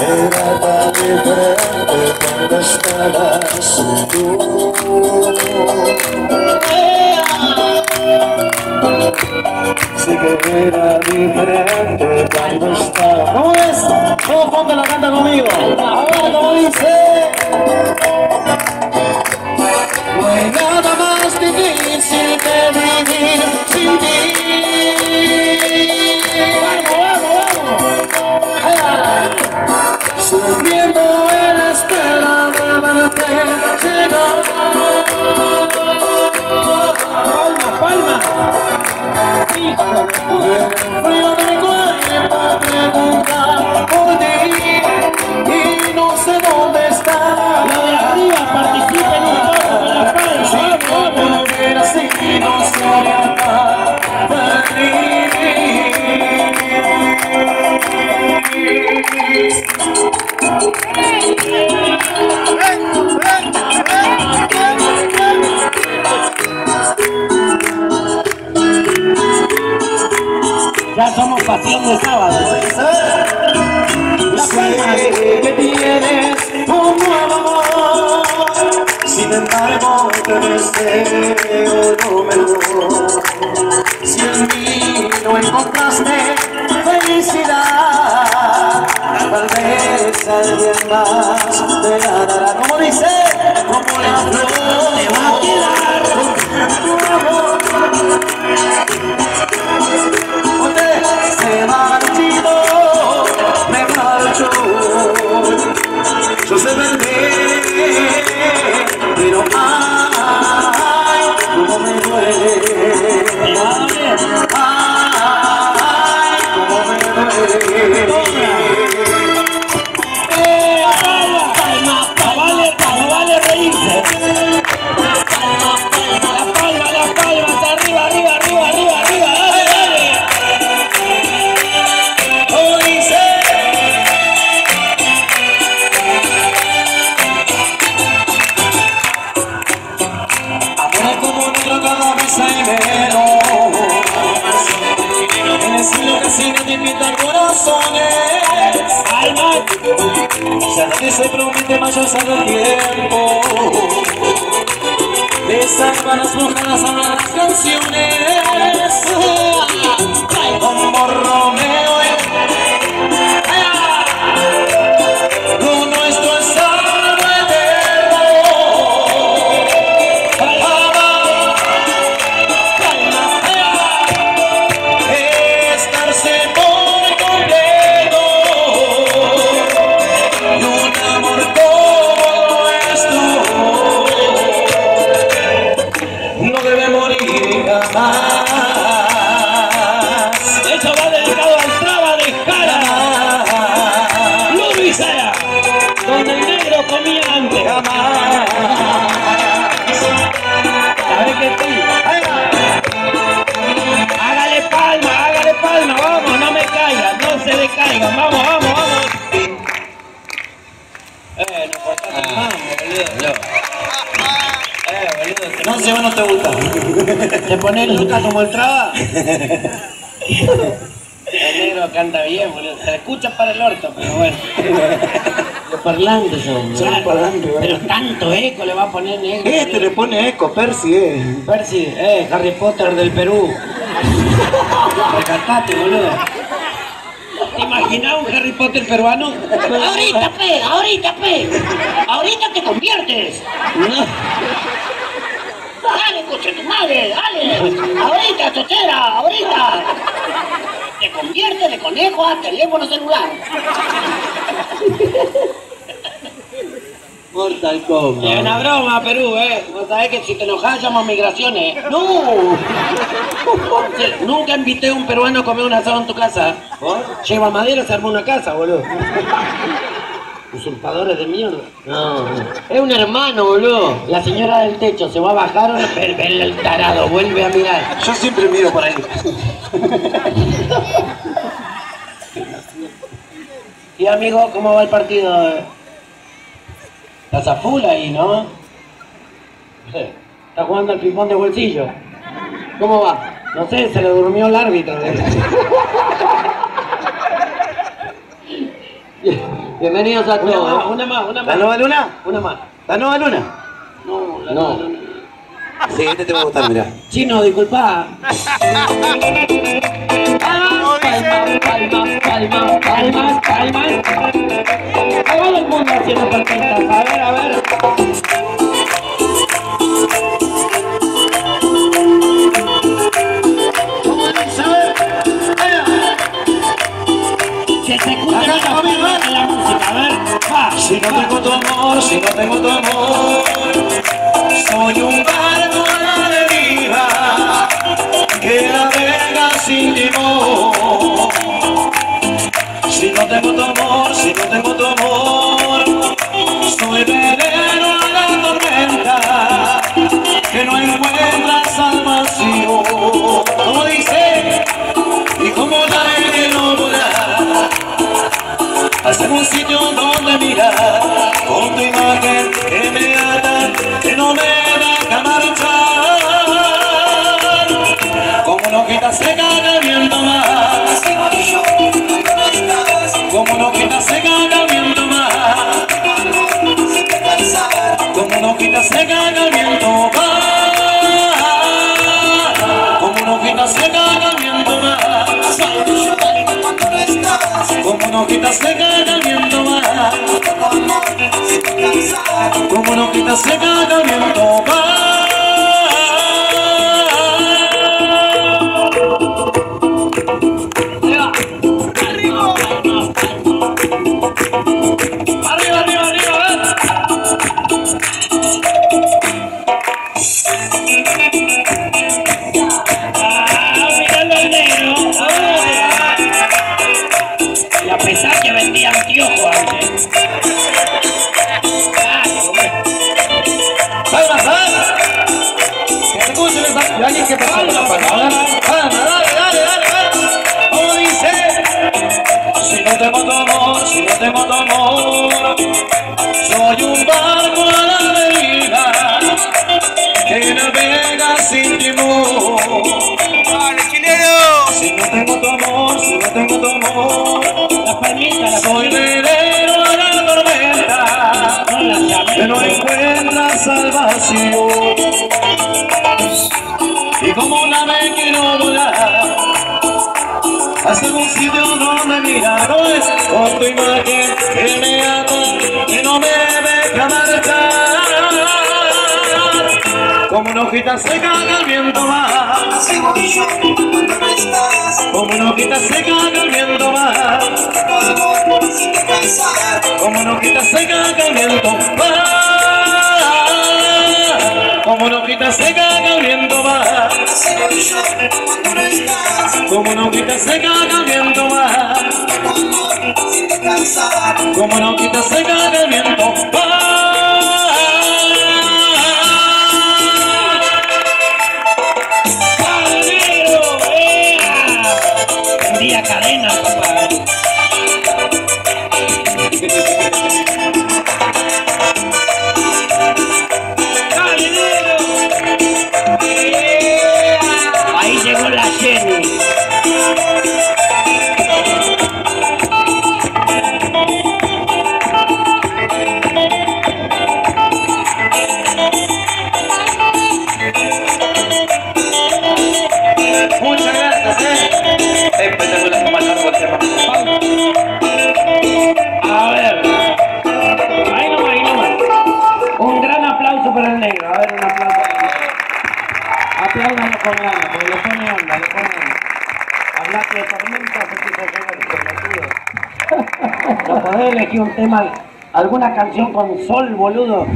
Era tan diferente cuando estabas tú Sí que era diferente cuando estabas ¿Cómo es? ¿Cómo ponte la canta conmigo? Ahora como dice. No hay nada más difícil que vivir sin ti Palma, palma. Hijo frío de mi cuerpo pasión de sábado. La palma. Sé que tienes un nuevo amor Sin embargo te deseo lo mejor Si en mí no encontraste felicidad Tal vez alguien más te la dará Como dice, como la flor Claro. Pero tanto eco le va a poner negro. Este le pone eco, Percy, eh. Percy, eh, Harry Potter del Perú. Recatate, boludo. ¿Te imaginas un Harry Potter peruano? Ahorita, pe, ahorita, pe. Ahorita te conviertes. Dale, coche tu madre, dale. Ahorita, chochera, ahorita. Te conviertes de conejo a teléfono celular. Mortal Kombat. Es una broma, Perú, ¿eh? Vos sabés que si te enojas llamo a migraciones. ¡No! Nunca invité a un peruano a comer un asado en tu casa. Lleva madera, se arma una casa, boludo. Usurpadores de mierda. No, Es un hermano, boludo. La señora del techo se va a bajar? Pero el el tarado vuelve a mirar. yo siempre miro por ahí. Y amigo, ¿cómo va el partido? Estás a full ahí, ¿no? Sí. Está jugando al ping-pong de bolsillo. ¿Cómo va? No sé, se le durmió el árbitro. Bienvenidos a Una más, todos. una más, una ¿La más. nueva luna? Una más. ¿La nueva luna? No, la No. no. Sí, este te va a gustar, mirá. Chino, disculpa. Palmas, palmas, palmas, palmas, palmas. Todo el mundo haciendo palmitas. A ver, a ver. ¿Cómo dice? A ver. Que se escuche la música. A ver, va. Si no tengo tu amor, si no tengo tu amor, soy un barco a la deriva que navega sin timón. Si no tengo tu amor, si no tengo tu amor, soy velero a la tormenta que no encuentra salvación. Como dice, y como la aire no volar hacia un sitio donde mirar con tu imagen que me que no me deja marchar. Como no quita seca viento más, como no quita seca viento más, como no quita seca viento más, como no quita seca viento más. Como no quitas seca Como no quitas seca Arriba, esas Y alguien que pasó la palma Palmas, dale, dale, dale, dale. Como dice Si no tengo tu amor, si no tengo tu amor Soy un barco a la deriva Que navega sin timón Si no tengo tu amor, si no tengo tu amor La palmita, la Soy velero a la tormenta. Que no encuentra salvación. Que no volar, hacia un sitio donde mirar, no es con tu imagen que me ata, que no me deja marchar. Como una hojita seca que el viento va, como una hojita seca que el viento va. Como una hojita seca que el viento va Como una hojita seca que el viento va Como una hojita seca que el va Como una hojita seca que el viento va cadena, ¿No podés elegir un tema, alguna canción con sol, boludo?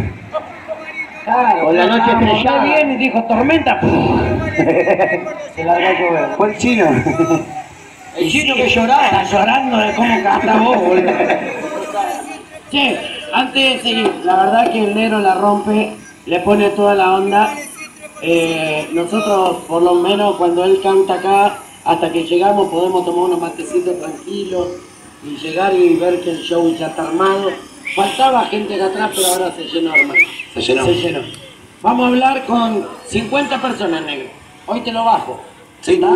Claro. O la noche estrellada. re bien y dijo tormenta. Se largó a llover. Fue el chino. El chino que lloraba. Llorando de cómo canta vos, boludo. Che, antes de seguir, la verdad que el negro la rompe, le pone toda la onda. Eh, nosotros, por lo menos, cuando él canta acá, hasta que llegamos podemos tomar unos matecitos tranquilos y llegar y ver que el show ya está armado. Faltaba gente de atrás, pero ahora se llenó, hermano. Se llenó. Se llenó. Vamos a hablar con 50 personas, negro. Hoy te lo bajo. Sí. ¿Está?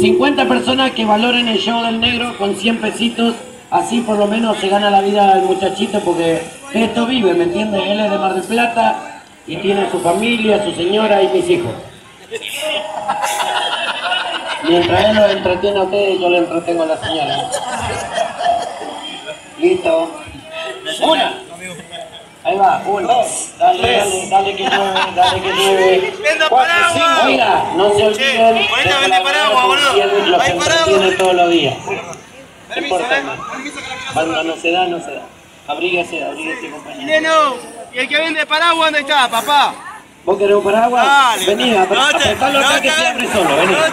50 personas que valoren el show del negro con 100 pesitos Así por lo menos se gana la vida el muchachito porque esto vive, ¿me entiendes? Él es de Mar del Plata y tiene su familia, su señora y mis hijos. Mientras él lo entretiene a ustedes, yo le entretengo a la señora. Listo. Una. Ahí va, uno. Dale, dale, dale que llueve, dale que llueve. ¡Vendo Cuatro, paraguas! Oiga, no se olviden de ahorita vende colaborar paraguas, boludo. Hay paraguas. todos los días. No Permiso, importa ¿eh? Permiso Cuando no se da, no se da. Abríguese, abríguese, compañero. Neno, ¿y el que vende paraguas dónde está, papá? ¿Vos querés un paraguas? Dale. Vení, apretalo acá que se abre solo, vení.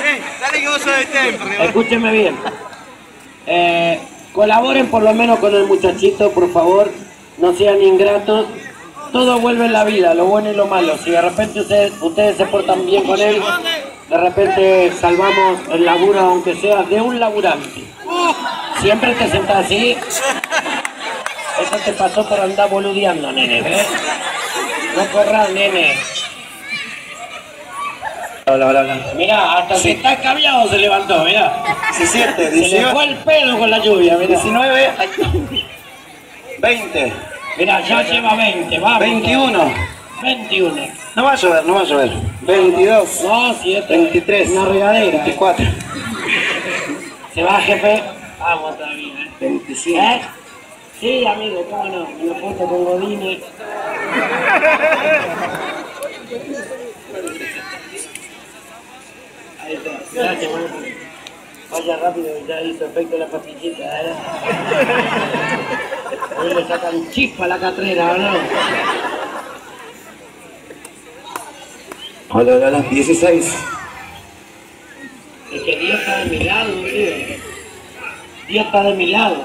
Eh, Dale que vos sos de Temple. Escúcheme bien. Eh, colaboren por lo menos con el muchachito, por favor. No sean ingratos. Todo vuelve en la vida, lo bueno y lo malo. Si de repente ustedes, ustedes se portan bien con él, de repente salvamos el laburo, aunque sea de un laburante. Siempre te sentás así. Eso te pasó por andar boludeando, nene. No corras, nene. Hola, hola, hola. Mirá, hasta que está cabiado se levantó, mirá. 17, Se le 18, fue el pedo con la lluvia, mirá. 19, 20, Mirá, ya lleva 20, vamos. 21. 21. No va a llover, no va a llover. 22, No, si esto 23, es una regadera. 24, Se va, jefe. Vamos todavía, ¿eh? 25. ¿Eh? Sí, amigo, cómo no. Me lo foto con Godines. Ahí está. Gracias, maestro. Vaya rápido, ya hizo efecto la pastillita, ¿eh? Hoy le sacan chispa a la catrera, ¿o no? Hola, hola, hola. 16. Es que Dios está de mi lado, boludo. Dios está de mi lado.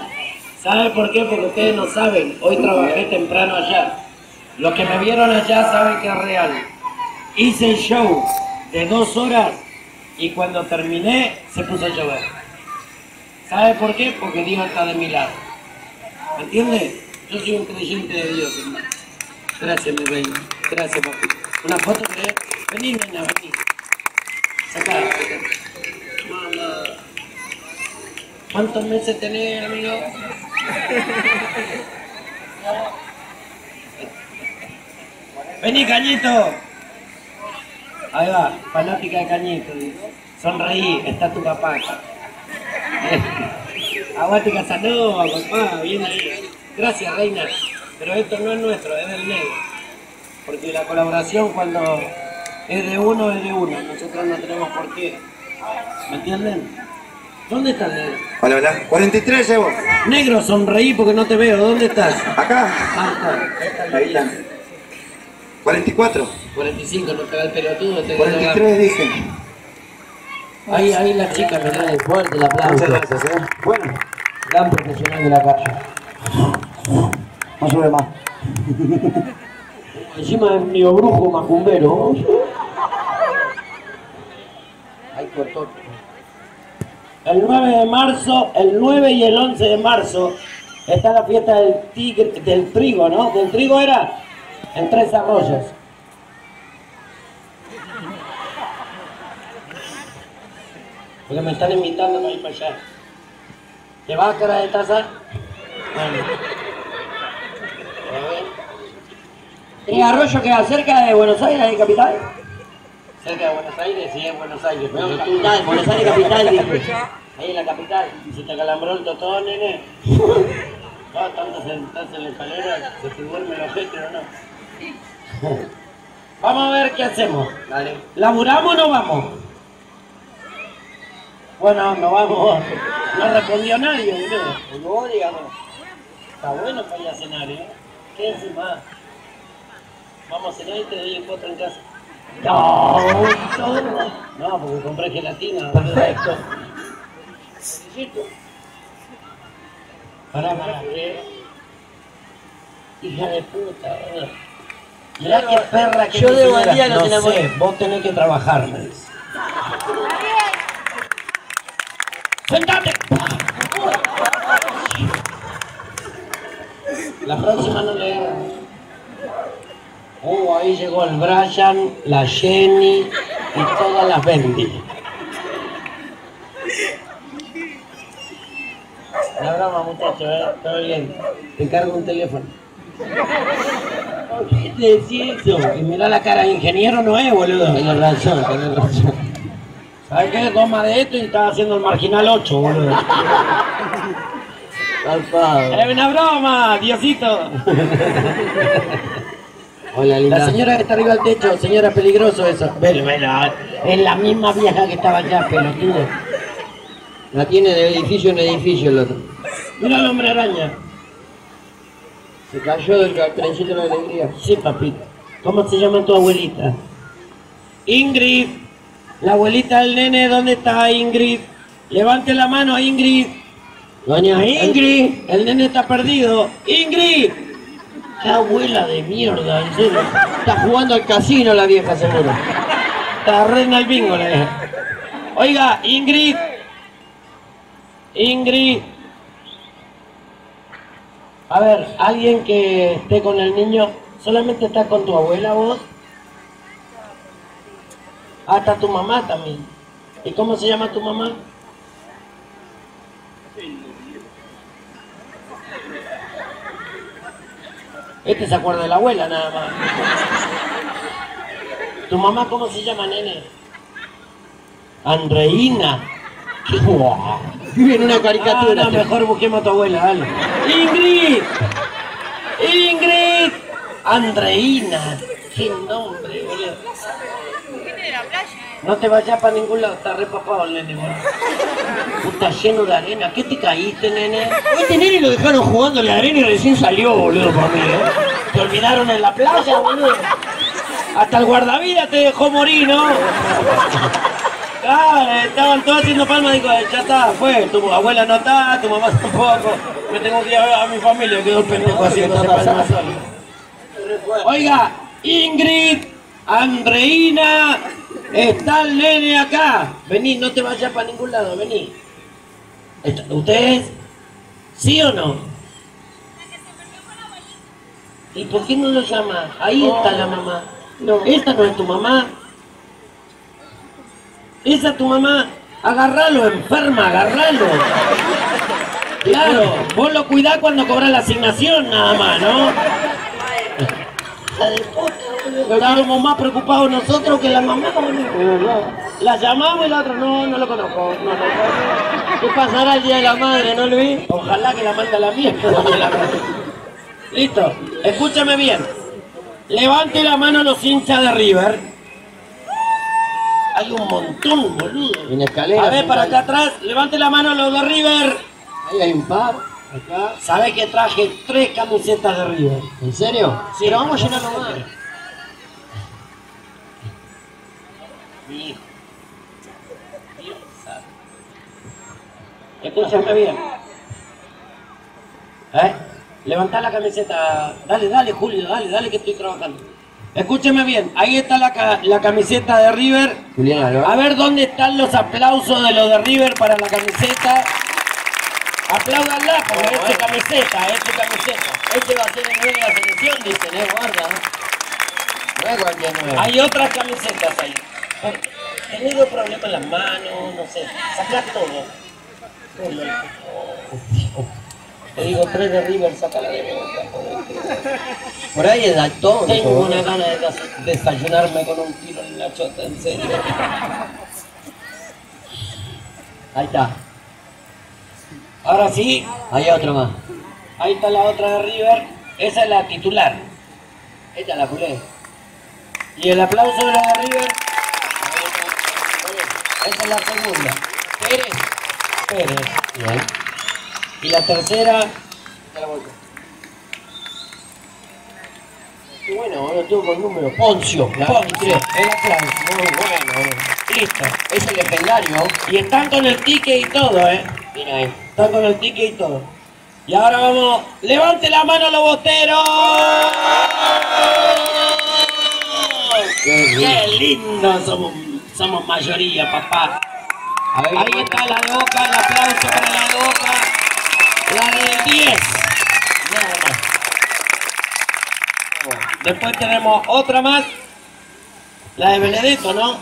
¿Sabe por qué? Porque ustedes no saben. Hoy trabajé temprano allá. Los que me vieron allá saben que es real. Hice el show de dos horas y cuando terminé se puso a llover. ¿Sabe por qué? Porque Dios está de mi lado. ¿Me entiende? Yo soy un creyente de Dios, hermano. Gracias, mi reina. Gracias, papi. Una foto de... Vení, nena, vení. Sacá. ¿Cuántos meses tenés, amigo? Vení, Cañito. Ahí va, fanática de Cañito. Sonreí, está tu papá. Aguante Casanova, papá, bien ahí. Gracias, reina. Pero esto no es nuestro, es del negro. Porque la colaboración cuando es de uno, es de uno. Nosotros no tenemos por qué. ¿Me entienden? ¿Dónde está el negro? Hola, hola. 43 llevo. Negro, sonreí porque no te veo. ¿Dónde estás? Acá. Ah, está. Ahí está. 44. 45, no te da el pelotudo. Te 43 dije. Ahí, ahí la chica me da fuerte el aplauso. Muchas gracias, ¿eh? Bueno, Gran profesional de la calle. no sube más. Encima es medio brujo macumbero. Ahí cortó. El 9 de marzo, el 9 y el 11 de marzo, está la fiesta del, tigre, del trigo, ¿no? Del trigo era en Tres Arroyos. Porque me están invitando a ir para allá. ¿Te vas, cara de taza? Bueno. A ver. ¿Y Arroyo queda cerca de Buenos Aires, de capital? Cerca de Buenos Aires, sí, es Buenos Aires. Buenos Aires capital. Ahí en la capital. ¿Y se te calambró el totó, nene? No, tanto sentás en la escalera, se te duerme el ojete o no. Vamos a ver qué hacemos. Dale. ¿Laburamos o no vamos? Bueno, no vamos. No respondió nadie, boludo. Vos, digamos. Está bueno para ir a cenar, ¿eh? ¿Qué decís más? Vamos a cenar y te doy el potro en casa. No, no, porque compré gelatina. Perfecto. Pará, pará. ¿qué? Hija de puta, boludo. Mirá qué perra que Yo tu debo al señora. día los No enamoré. sé, vos tenés que trabajar, me dice. ¡Sentate! La próxima no le. Uh, ahí llegó el Brian, la Jenny y todas las Bendy. La broma, muchacho, ¿eh? Todo bien. Te encargo un teléfono. ¿Por qué te decís eso? Y mirá la cara de ingeniero no es, boludo. Tenés razón, tenés razón. ¿Sabes qué? Toma de esto y estás haciendo el marginal 8, boludo. Es una broma, Diosito. Hola, linda. La señora que está arriba del techo, señora peligroso eso. Velo, velo, es la misma vieja que estaba allá, pelotudo. La tiene de edificio en edificio el otro. Mira el hombre araña. Se cayó del trencito de la alegría. Sí, papito. ¿Cómo se llama tu abuelita? Ingrid. La abuelita del nene, ¿dónde está Ingrid? Levante la mano, Ingrid. Doña Ingrid. El, nene está perdido. Ingrid. Qué abuela de mierda, en serio. Está jugando al casino la vieja, seguro. Está reina el bingo, la vieja. Oiga, Ingrid. Ingrid. A ver, alguien que esté con el niño, ¿solamente está con tu abuela vos? Ah, está tu mamá también. ¿Y cómo se llama tu mamá? Este se acuerda de la abuela nada más. ¿Tu mamá cómo se llama, nene? Andreina. Vive en una caricatura. Ah, no, mejor busquemos a tu abuela, dale. ¡Ingrid! ¡Ingrid! Andreina. Qué nombre, boludo. No te vayas para ningún lado, está repapado el nene, boludo. Puta lleno de arena. ¿Qué te caíste, nene? Este nene lo dejaron jugando en la arena y recién salió, boludo, por mí, ¿eh? Te olvidaron en la playa, boludo. Hasta el guardavidas te dejó morir, ¿no? Claro, estaban todos haciendo palmas, digo, ya está, fue, tu abuela no está, tu mamá tampoco, me tengo que ir a ver a mi familia, quedó pendejo haciendo palmas solo. Oiga, Ingrid, Andreina, está el nene acá. Vení, no te vayas para ningún lado, vení. ¿Ustedes? ¿Sí o no? ¿Y por qué no lo llamas? Ahí está la mamá. No, esta no es tu mamá. Esa es tu mamá. Agarralo, enferma, agarralo. Claro, vos lo cuidás cuando cobras la asignación nada más, ¿no? Estábamos más preocupados nosotros que la mamá. La llamamos y la otra, no, no lo conozco. No, no. ¿Qué pasará el día de la madre, no, Luis? Ojalá que la mande a la mierda. Listo, escúchame bien. Levante la mano los hinchas de River. Hay un montón, boludo. En escalera. A ver, para acá atrás, levante la mano los de River. Ahí hay un par. Acá. Sabés que traje tres camisetas de River. ¿En serio? Sí. Pero vamos a llenar nomás. Mi hijo. Dios santo. Escúchame bien. ¿Eh? Levantá la camiseta. Dale, dale, Julio, dale, dale que estoy trabajando. Escúcheme bien, ahí está la, la camiseta de River. Julián Alba. A ver dónde están los aplausos de los de River para la camiseta. Apláudanla, porque es su camiseta, es su camiseta. Este va a ser el nueve de la selección, dicen, eh, guarda. No es cualquier. Hay otras camisetas ahí. Eh, He tenido problemas en las manos, no sé. Saca todo. Todo. Te digo tres de River, saca la de Boca. Por ahí es daltónico. Tengo una gana de des- desayunarme con un tiro en la chota, en serio. Ahí está. Ahora sí, Hay otro más. ahí está la otra de River. Esa es la titular. Esta la culé. Y el aplauso de la de River. Esa es la segunda. Pérez. Pérez. Bien. Y la tercera. Bueno, boludo, tuvo con número. Poncio. La Poncio. 23. El aplauso. Muy bueno. Listo. Es el legendario. Y están con el ticket y todo, ¿eh? Mira ahí. Están con el ticket y todo. Y ahora vamos. ¡Levante la mano los boteros! Qué ¡Qué lindo! Somos, somos mayoría, papá. A ver, Ahí está la de Boca, el aplauso para la de Boca. La del 10. Nada más. Después tenemos otra más. La de Benedetto, ¿no?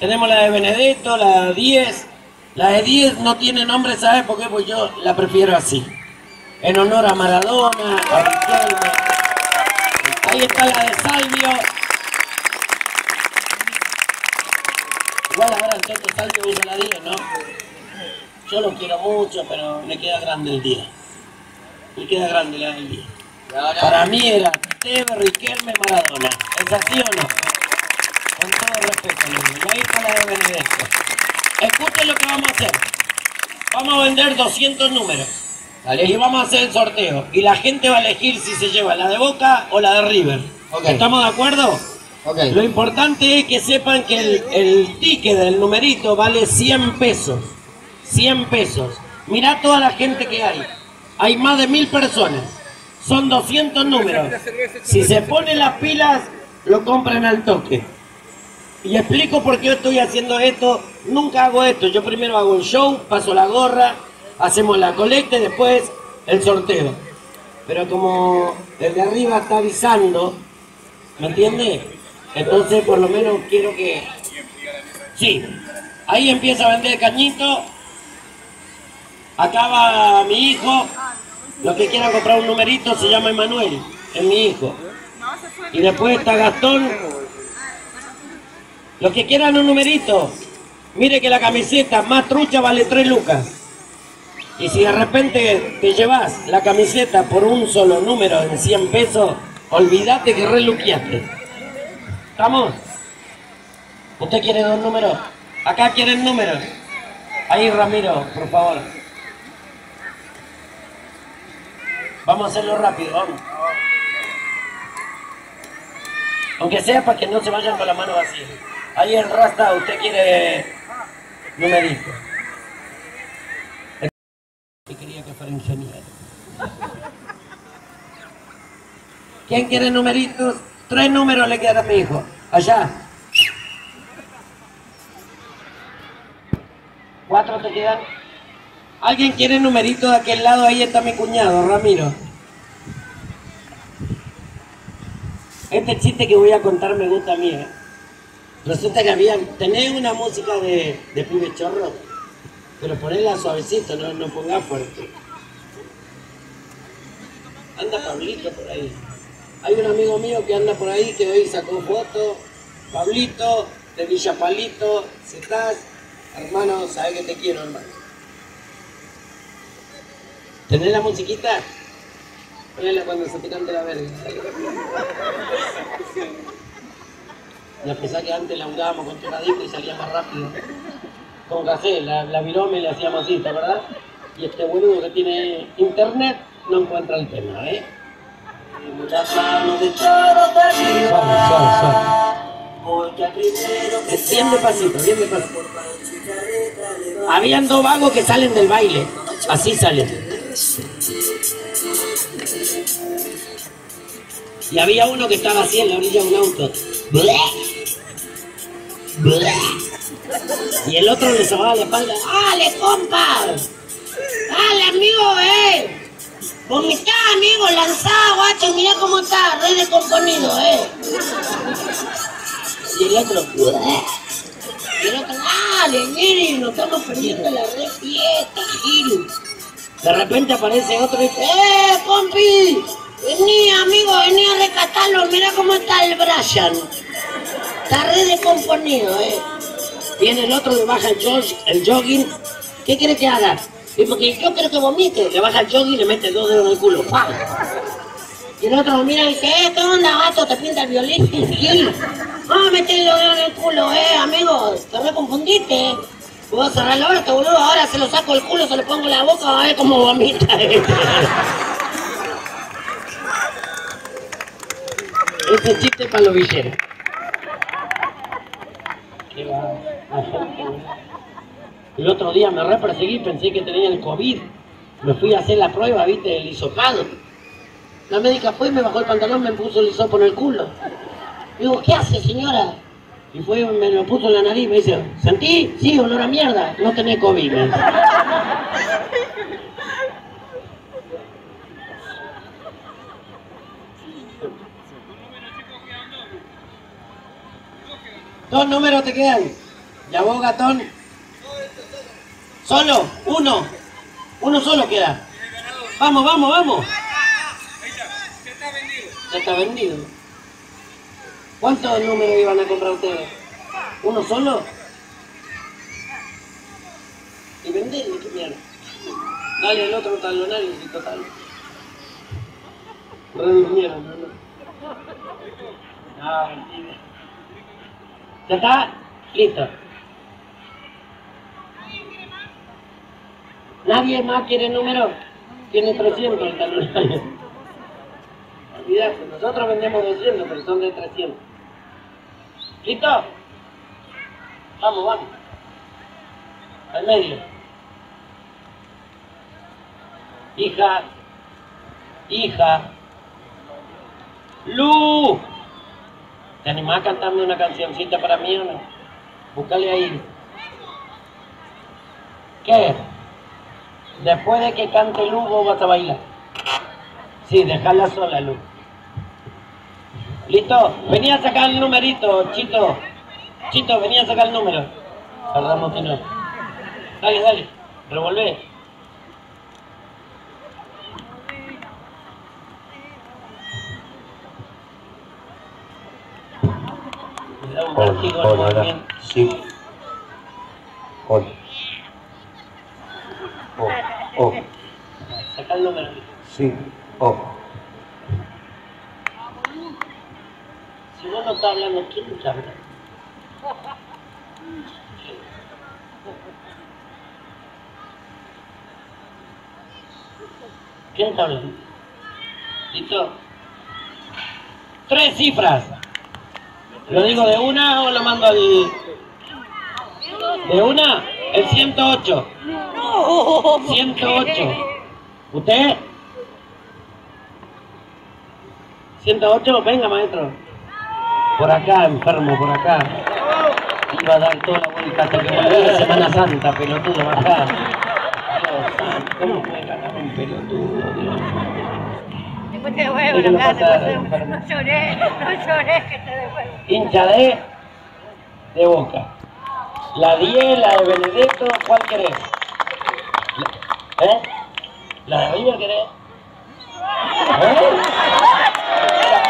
Tenemos la de Benedetto, la 10, La de 10 no tiene nombre, ¿sabes por qué? Pues yo la prefiero así. En honor a Maradona, a Riquelme. Ahí está la de Salvio. Igual ahora Toto Salvio usa la 10, ¿no? Yo lo quiero mucho, pero le queda grande el 10. Le queda grande la del 10. Para mí era Teve, Riquelme, Maradona. ¿Es así o no? Con todo respeto, ahí está la de Benedetto. Escuchen lo que vamos a hacer. Vamos a vender 200 números. Y vamos a hacer el sorteo. Y la gente va a elegir si se lleva la de Boca o la de River. ¿Estamos de acuerdo? Ok. Lo importante es que sepan que el, el ticket del numerito vale 100 pesos. 100 pesos. Mirá toda la gente que hay. Hay más de mil personas. Son 200 números. Si se ponen las pilas, lo compran al toque. Y explico por qué estoy haciendo esto. Nunca hago esto. Yo primero hago el show, paso la gorra, hacemos la colecta y después el sorteo. Pero como el de arriba está avisando, ¿me entiende? Entonces por lo menos quiero que... Sí, ahí empieza a vender cañito. Acá va mi hijo. Los que quieran comprar un numerito se llama Emanuel, es mi hijo. Y después está Gastón. Los que quieran un numerito, mire que la camiseta más trucha vale 3 lucas. Y si de repente te llevas la camiseta por un solo número en 100 pesos, olvídate que reluqueaste. ¿Estamos? ¿Usted quiere dos números? Acá quieren números. Ahí Ramiro, por favor. Vamos a hacerlo rápido, vamos. Aunque sea para que no se vayan con la mano vacía. Ahí en Rasta, usted quiere numerito. Y quería que fuera ingeniero. ¿Quién quiere numeritos? Tres números le quedan a mi hijo. Allá. ¿Cuatro te quedan? ¿Alguien quiere numerito de aquel lado? Ahí está mi cuñado, Ramiro. Este chiste que voy a contar me gusta a mí. ¿eh? Resulta que había... ¿Tenés una música de, de pibe chorro? Pero ponela suavecito, no, no ponga fuerte. Anda Pablito por ahí. Hay un amigo mío que anda por ahí que hoy sacó foto. Pablito, de Villa Palito, estás, hermano, sabes que te quiero, hermano. ¿Tenés la musiquita? Ponela cuando se te cante la verga. Y a pesar que antes la usábamos con tocadito y salía más rápido. Con café, la, la virome le hacíamos así, ¿está verdad? Y este boludo que tiene internet no encuentra el tema, ¿eh? Suave, suave, suave. Bien despacito, bien despacito. Habían dos vagos que salen del baile. Así salen. Y había uno que estaba así en la orilla de un auto. Y el otro le sobaba la espalda. ¡Dale, compa! ¡Dale, amigo, eh! Vomitá, amigo, lanzá, guacho, mirá cómo está, re descomponido, eh. Y el otro, y el otro, dale, miren, nos estamos perdiendo la re fiesta, Gil. De repente aparece otro y dice, ¡eh, compi! Vení, amigo, vení a rescatarlo, mirá cómo está el Brian. Está re descomponido, eh. Viene el otro, le baja el, jog- el jogging. ¿Qué quiere que haga? Y porque yo quiero que vomite. Le baja el jogging y le mete dos dedos en el culo. ¡Pam! Y el otro mira y dice, eh, ¿qué onda, gato? ¿Te pinta el violín? Gil. Ah, metí los dedos en el culo, eh, amigo. Te me confundiste. A cerrar la hora, este boludo. Ahora se lo saco el culo, se lo pongo en la boca, a ver cómo vomita. Ese chiste para los villeros. Qué va, ¿no? El otro día me re perseguí, pensé que tenía el COVID. Me fui a hacer la prueba, viste, el hisopado. La médica fue, me bajó el pantalón, me puso el hisopo en el culo. Digo, ¿qué hace, señora? Y fue, me lo puso en la nariz, me dice, ¿sentí? Sí, olor a mierda, no tenés COVID. me dice. Dos números te quedan. ¿Ya vos, gatón? Solo, uno. Uno solo queda. Vamos, vamos, vamos. Ya está vendido. ¿Cuántos números iban a comprar ustedes? ¿Uno solo? Y venderle, qué mierda. Dale el otro talonario, y total. Redurmieron, no, no. Mentira. ¿Ya está? Listo. ¿Nadie más quiere número? Tiene 300 el talonario. Olvídate, nosotros vendemos 200, pero son de 300. ¿Listo? Vamos, vamos. Al medio. Hija, hija, Lu, ¿te animás a cantarme una cancioncita para mí o no? Búscale ahí. ¿Qué? Después de que cante Lu, vos vas a bailar. Sí, dejala sola, Lu. ¿Listo? Venía a sacar el numerito, Chito. Chito, venía a sacar el número. Cerramos que no. Dale, dale. Revolvé. Me da un vértigo el movimiento. Sí. Hoy. Oh, oh, Saca el número. sí, oh. Si vos no estás hablando, ¿quién está hablando? ¿Quién está hablando? ¿Listo? Tres cifras. ¿Lo digo de una o lo mando al...? ¿De una? El 108. 108. ¿Usted? 108, venga maestro. Por acá, enfermo, por acá. Iba a dar toda la vuelta hasta que volviera Semana Santa, pelotudo, acá. Dios santo, ¿cómo puede ganar un pelotudo, Dios? Después te devuelvo ¿Qué le la plata, pasa, después no lloré, no lloré que te devuelvo. Hincha de... de Boca. La 10, la de Benedetto, ¿cuál querés? La- ¿Eh? ¿La de River querés? ¿Eh?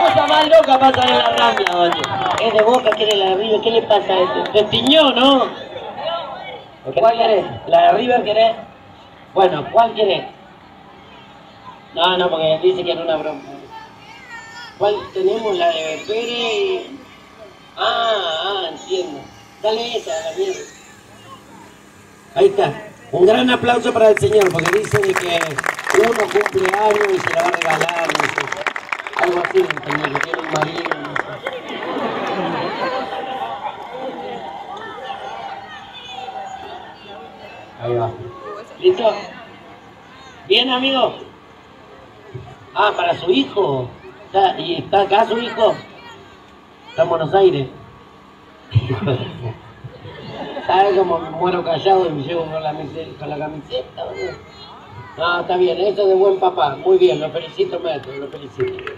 Cosa más loca pasa en la rambla, oye. Es de Boca, quiere la de River, ¿qué le pasa a este? Te tiñó, ¿no? ¿Cuál querés? ¿La de River querés? Bueno, ¿cuál querés? No, no, porque dice que era una broma. ¿Cuál tenemos? La de Pérez y... Ah, ah, entiendo. Dale esa, la mierda. Ahí está. Un gran aplauso para el señor, porque dice de que uno cumple años y se la va a regalar, no sé. Algo así, que un marido. Ahí va. ¿Listo? ¿Bien, amigo? Ah, para su hijo. ¿Está, ¿Y está acá su hijo? Está en Buenos Aires. ¿Sabes cómo me muero callado y me llevo con la, con la camiseta? boludo? No, está bien, eso de buen papá. Muy bien, lo felicito, maestro, lo felicito.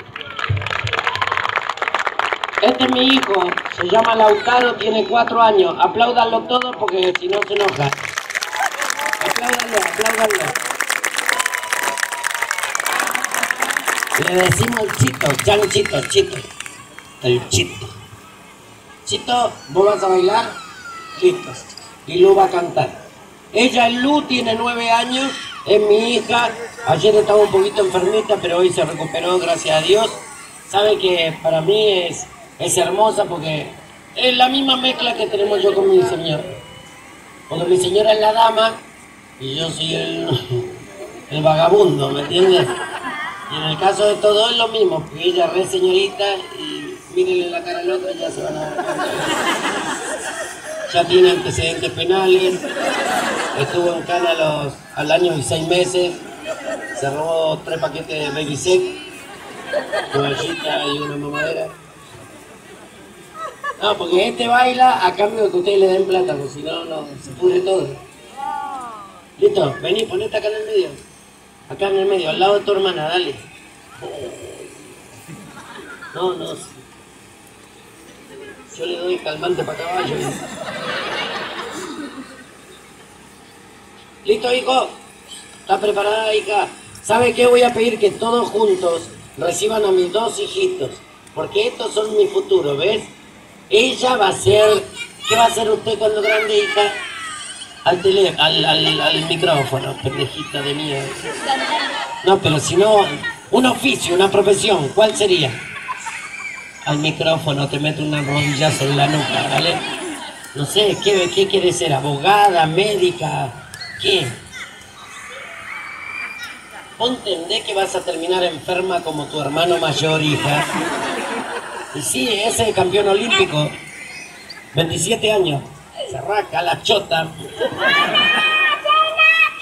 Este es mi hijo, se llama Lautaro, tiene cuatro años. Apláudanlo todos porque si no se enoja. Apláudanlo, apláudanlo. Le decimos el chito, chanchito, chito. El chito. Chito, ¿vos vas a bailar? Listo. Y Lu va a cantar. Ella, Lu, tiene nueve años, es mi hija. Ayer estaba un poquito enfermita, pero hoy se recuperó, gracias a Dios. Sabe que para mí es, es hermosa porque es la misma mezcla que tenemos yo con mi señor. Porque mi señora es la dama y yo soy el, vagabundo, ¿me entiendes? Y en el caso de todo es lo mismo, porque ella es re señorita y mírenle la cara al otro y ya se van a. Ya tiene antecedentes penales, estuvo en cana los, al año y seis meses, se robó tres paquetes de baby sec, toallita y una mamadera. No, porque este baila a cambio de que ustedes le den plata, porque si no, no, se pudre todo. Listo, vení, ponete acá en el medio. Acá en el medio, al lado de tu hermana, dale. No, no. Yo le doy calmante para caballo. ¿Listo, hijo? ¿Está preparada, hija? ¿Sabe qué? Voy a pedir que todos juntos reciban a mis dos hijitos. Porque estos son mi futuro, ¿ves? Ella va a ser... ¿Qué va a hacer usted cuando grande, hija? Al tele... al, al, al micrófono, pendejita de mierda. No, pero si no... Un oficio, una profesión, ¿cuál sería? Al micrófono te meto una rodillazo en la nuca, ¿vale? No sé, ¿qué, qué quiere ser? ¿Abogada? ¿Médica? ¿Qué? ¿Vos entendés que vas a terminar enferma como tu hermano mayor, hija? Y sí, ese es campeón olímpico. 27 años. Se raca la chota.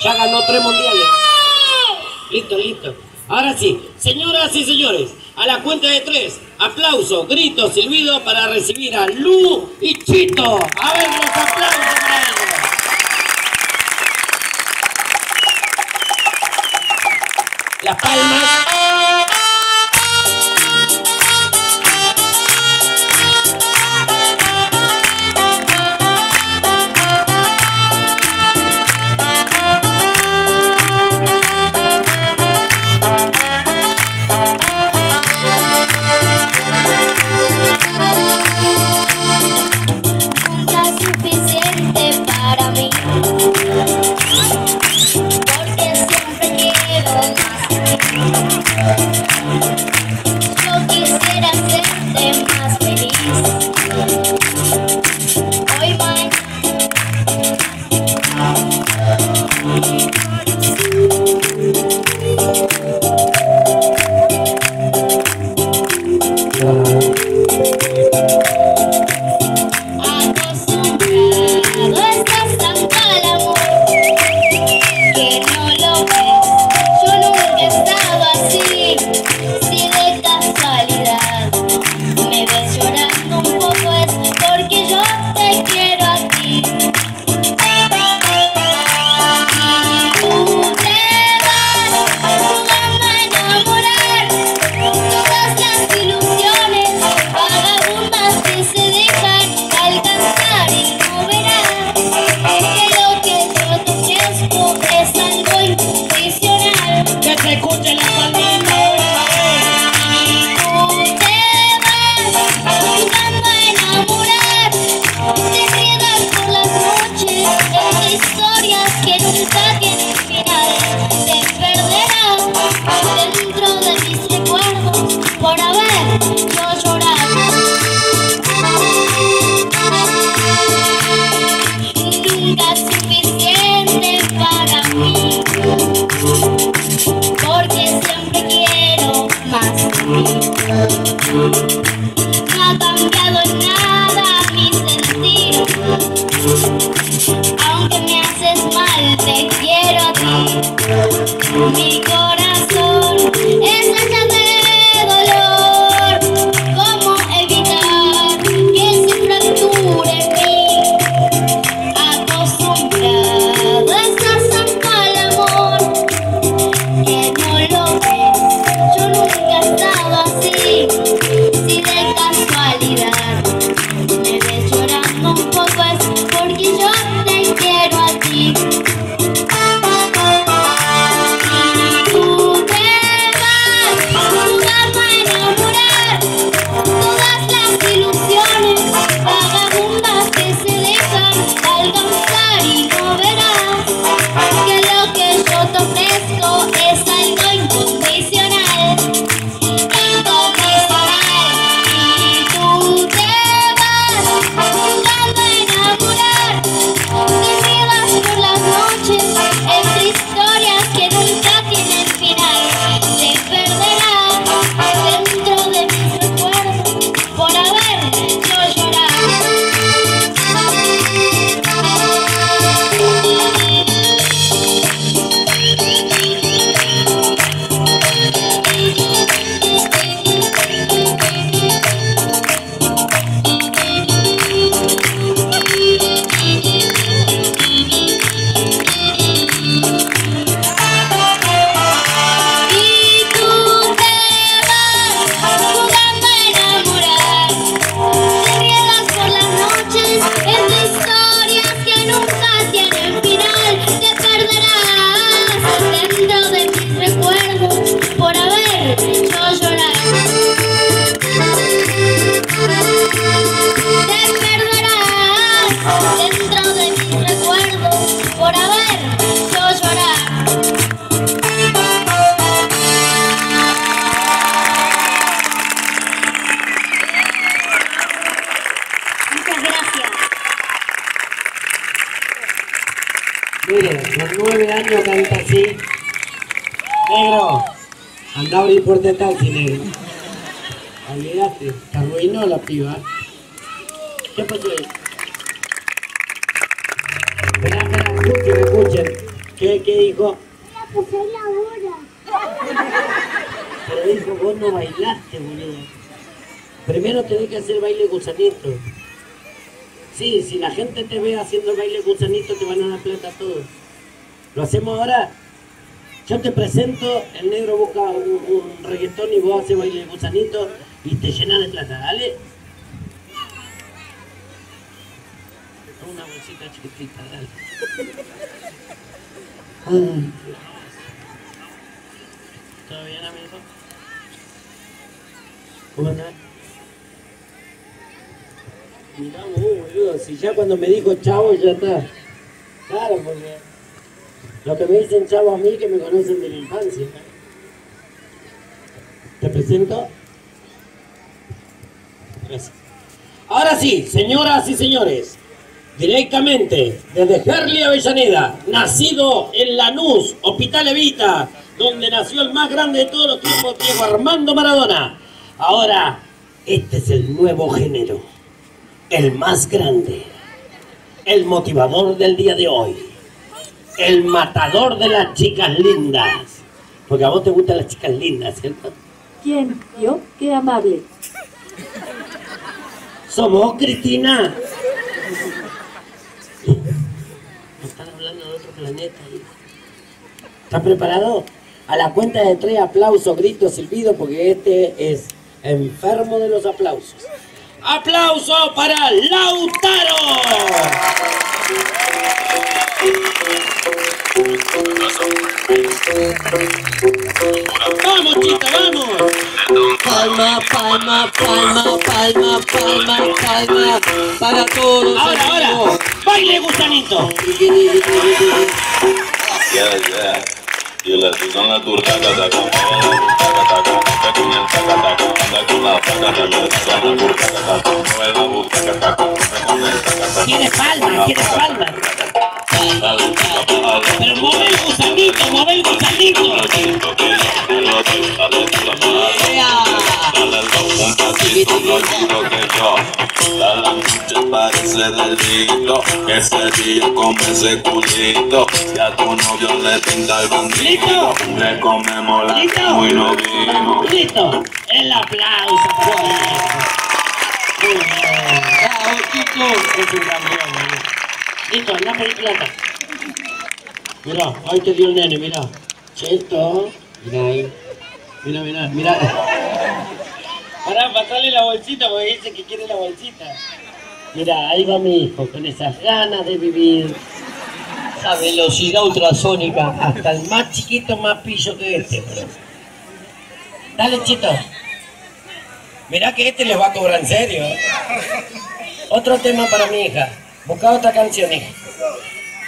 Ya ganó tres mundiales. Listo, listo. Ahora sí, señoras y señores, a la cuenta de tres, aplauso, grito, silbido para recibir a Lu y Chito. A ver los aplausos para ellos. Las palmas. ¡Gracias! Pero dijo, vos no bailaste, boludo. Primero tenés que hacer baile gusanito. Sí, si la gente te ve haciendo baile gusanito, te van a dar plata a todos. ¿Lo hacemos ahora? Yo te presento, el negro busca un, un reggaetón y vos haces baile gusanito y te llenas de plata, ¿dale? Una bolsita chiquitita, dale. Ay. ¿Todo bien, amigo? ¿Cómo estás? Mirá vos, boludo, si ya cuando me dijo chavo ya está. Claro, porque lo que me dicen chavo a mí que me conocen de la infancia. ¿Te presento? Ahora sí, señoras y señores, directamente desde Gerli Avellaneda, nacido en Lanús, Hospital Evita, donde nació el más grande de todos los tiempos, Diego Armando Maradona. Ahora, este es el nuevo género, el más grande, el motivador del día de hoy, el matador de las chicas lindas. Porque a vos te gustan las chicas lindas, ¿cierto? ¿Quién? ¿Yo? Qué amable. ¿Somos, Cristina? Están hablando de otro planeta. ¿Estás preparado? A la cuenta de tres aplausos, gritos, silbidos, porque este es enfermo de los aplausos. ¡Aplauso para Lautaro! ¡Vamos, chita, vamos! Palma, palma, palma, palma, palma, palma, para todos. Ahora, ahora, baile gusanito. Yeah, yeah. Y le con la turca, la taca, taca, con el anda con la con la turca, taca, mueve la butaca, taca, con el taca. Tiene palmas, tiene dale, Pero mueve el gusanito, mueve el gusanito. Que ese día come ese culito Y a tu novio le pinta el bandito Le comemos la ¿Listo? cama y no vino Listo. El aplauso. por bien. Bravo. Es un campeón. Listo, anda por el plata. Mirá, ahí te dio el nene, mirá. Cheto. Mirá ahí. Mirá, mirá, mirá. Pará, pasale la bolsita porque dice que quiere la bolsita. Mirá, ahí va mi hijo con esas ganas de vivir. Esa velocidad ultrasónica. Hasta el más chiquito más pillo que este. Dale, chito. Mirá que este les va a cobrar en serio. ¿eh? Otro tema para mi hija. Busca otra canción, hija.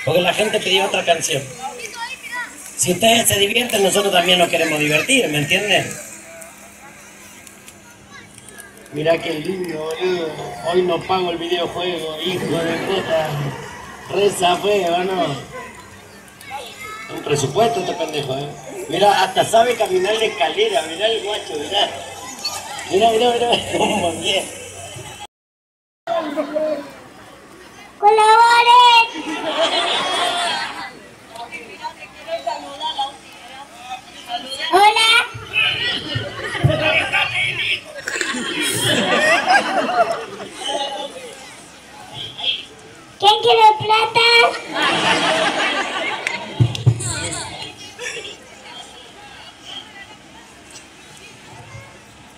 Porque la gente pidió otra canción. Si ustedes se divierten, nosotros también nos queremos divertir, ¿me entienden? Mirá qué lindo, boludo. Hoy no pago el videojuego, hijo de puta. Reza feo, ¿no? Un presupuesto este pendejo, ¿eh? Mirá, hasta sabe caminar de escalera, mirá el guacho, mirá. Mirá, mirá, mirá, cómo bien. ¡Colaboren! Hola. ¿Quién quiere plata?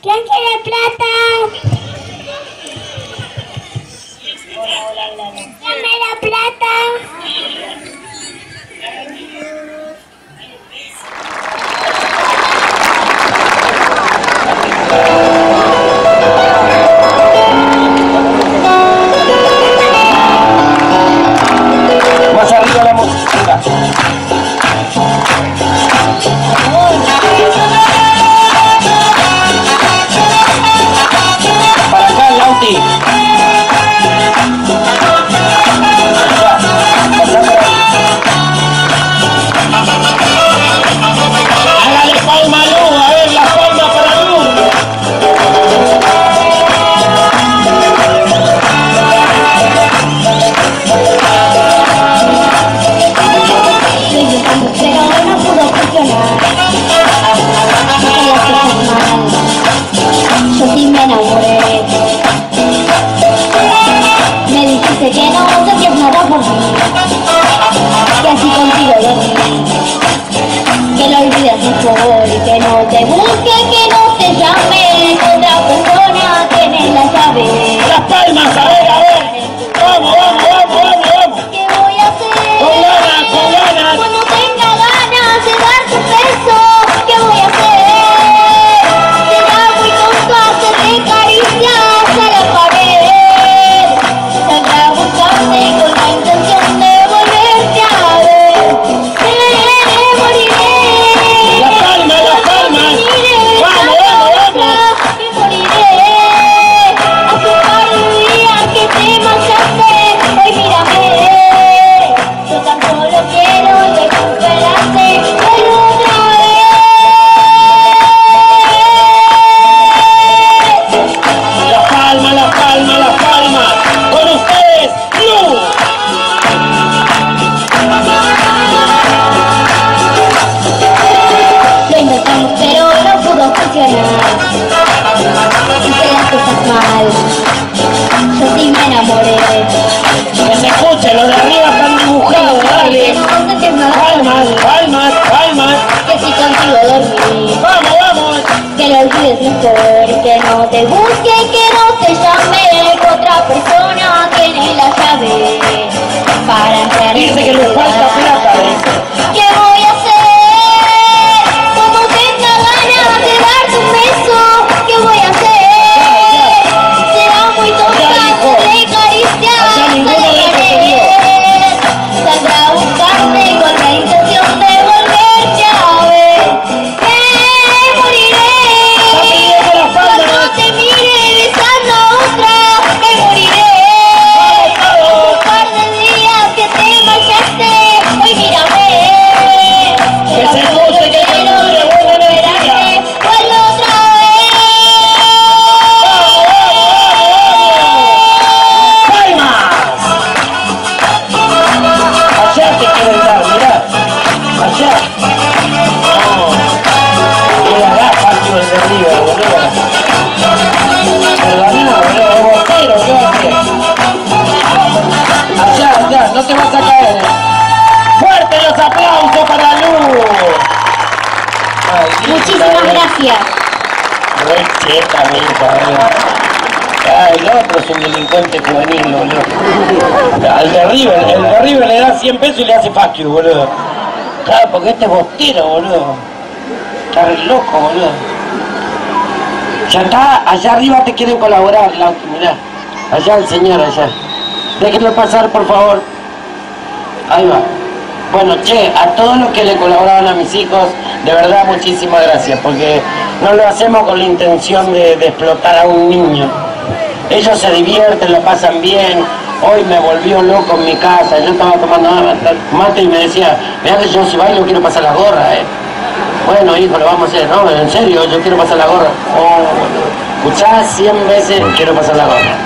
¿Quién quiere plata? Dame la plata. La. Me dijiste que no sentías nada por mí, que así contigo dormí, que lo olvidas por favor y que no te busque, que no las palmas, las palmas. Con ustedes, Blue. Lo intentamos pero no pudo funcionar Hice las cosas mal Yo sí me enamoré Que se escuche, los de arriba están dibujados, dale. Palmas, palmas, palmas. que si contigo dormí Vamos, vamos. Que lo olvides mejor Que no te busque, que no persona tiene la llave Para entrar en Dice que Ah, el otro es un delincuente juvenil, boludo. Al de River, el de River le da 100 pesos y le hace you, boludo. Claro, porque este es bostero, boludo. Está re loco, boludo. Ya está, allá arriba te quieren colaborar, Lauti, mirá. Allá el señor, allá. Déjenlo pasar, por favor. Ahí va. Bueno, che, a todos los que le colaboraron a mis hijos, de verdad muchísimas gracias, porque no lo hacemos con la intención de, explotar a un niño. Ellos se divierten, lo pasan bien. Hoy me volvió loco en mi casa, yo estaba tomando mate y me decía, mira que yo si bailo quiero pasar la gorra, eh. Bueno, hijo, lo vamos a hacer, no, en serio, yo quiero pasar la gorra. Oh, escuchá 100 veces, quiero pasar la gorra.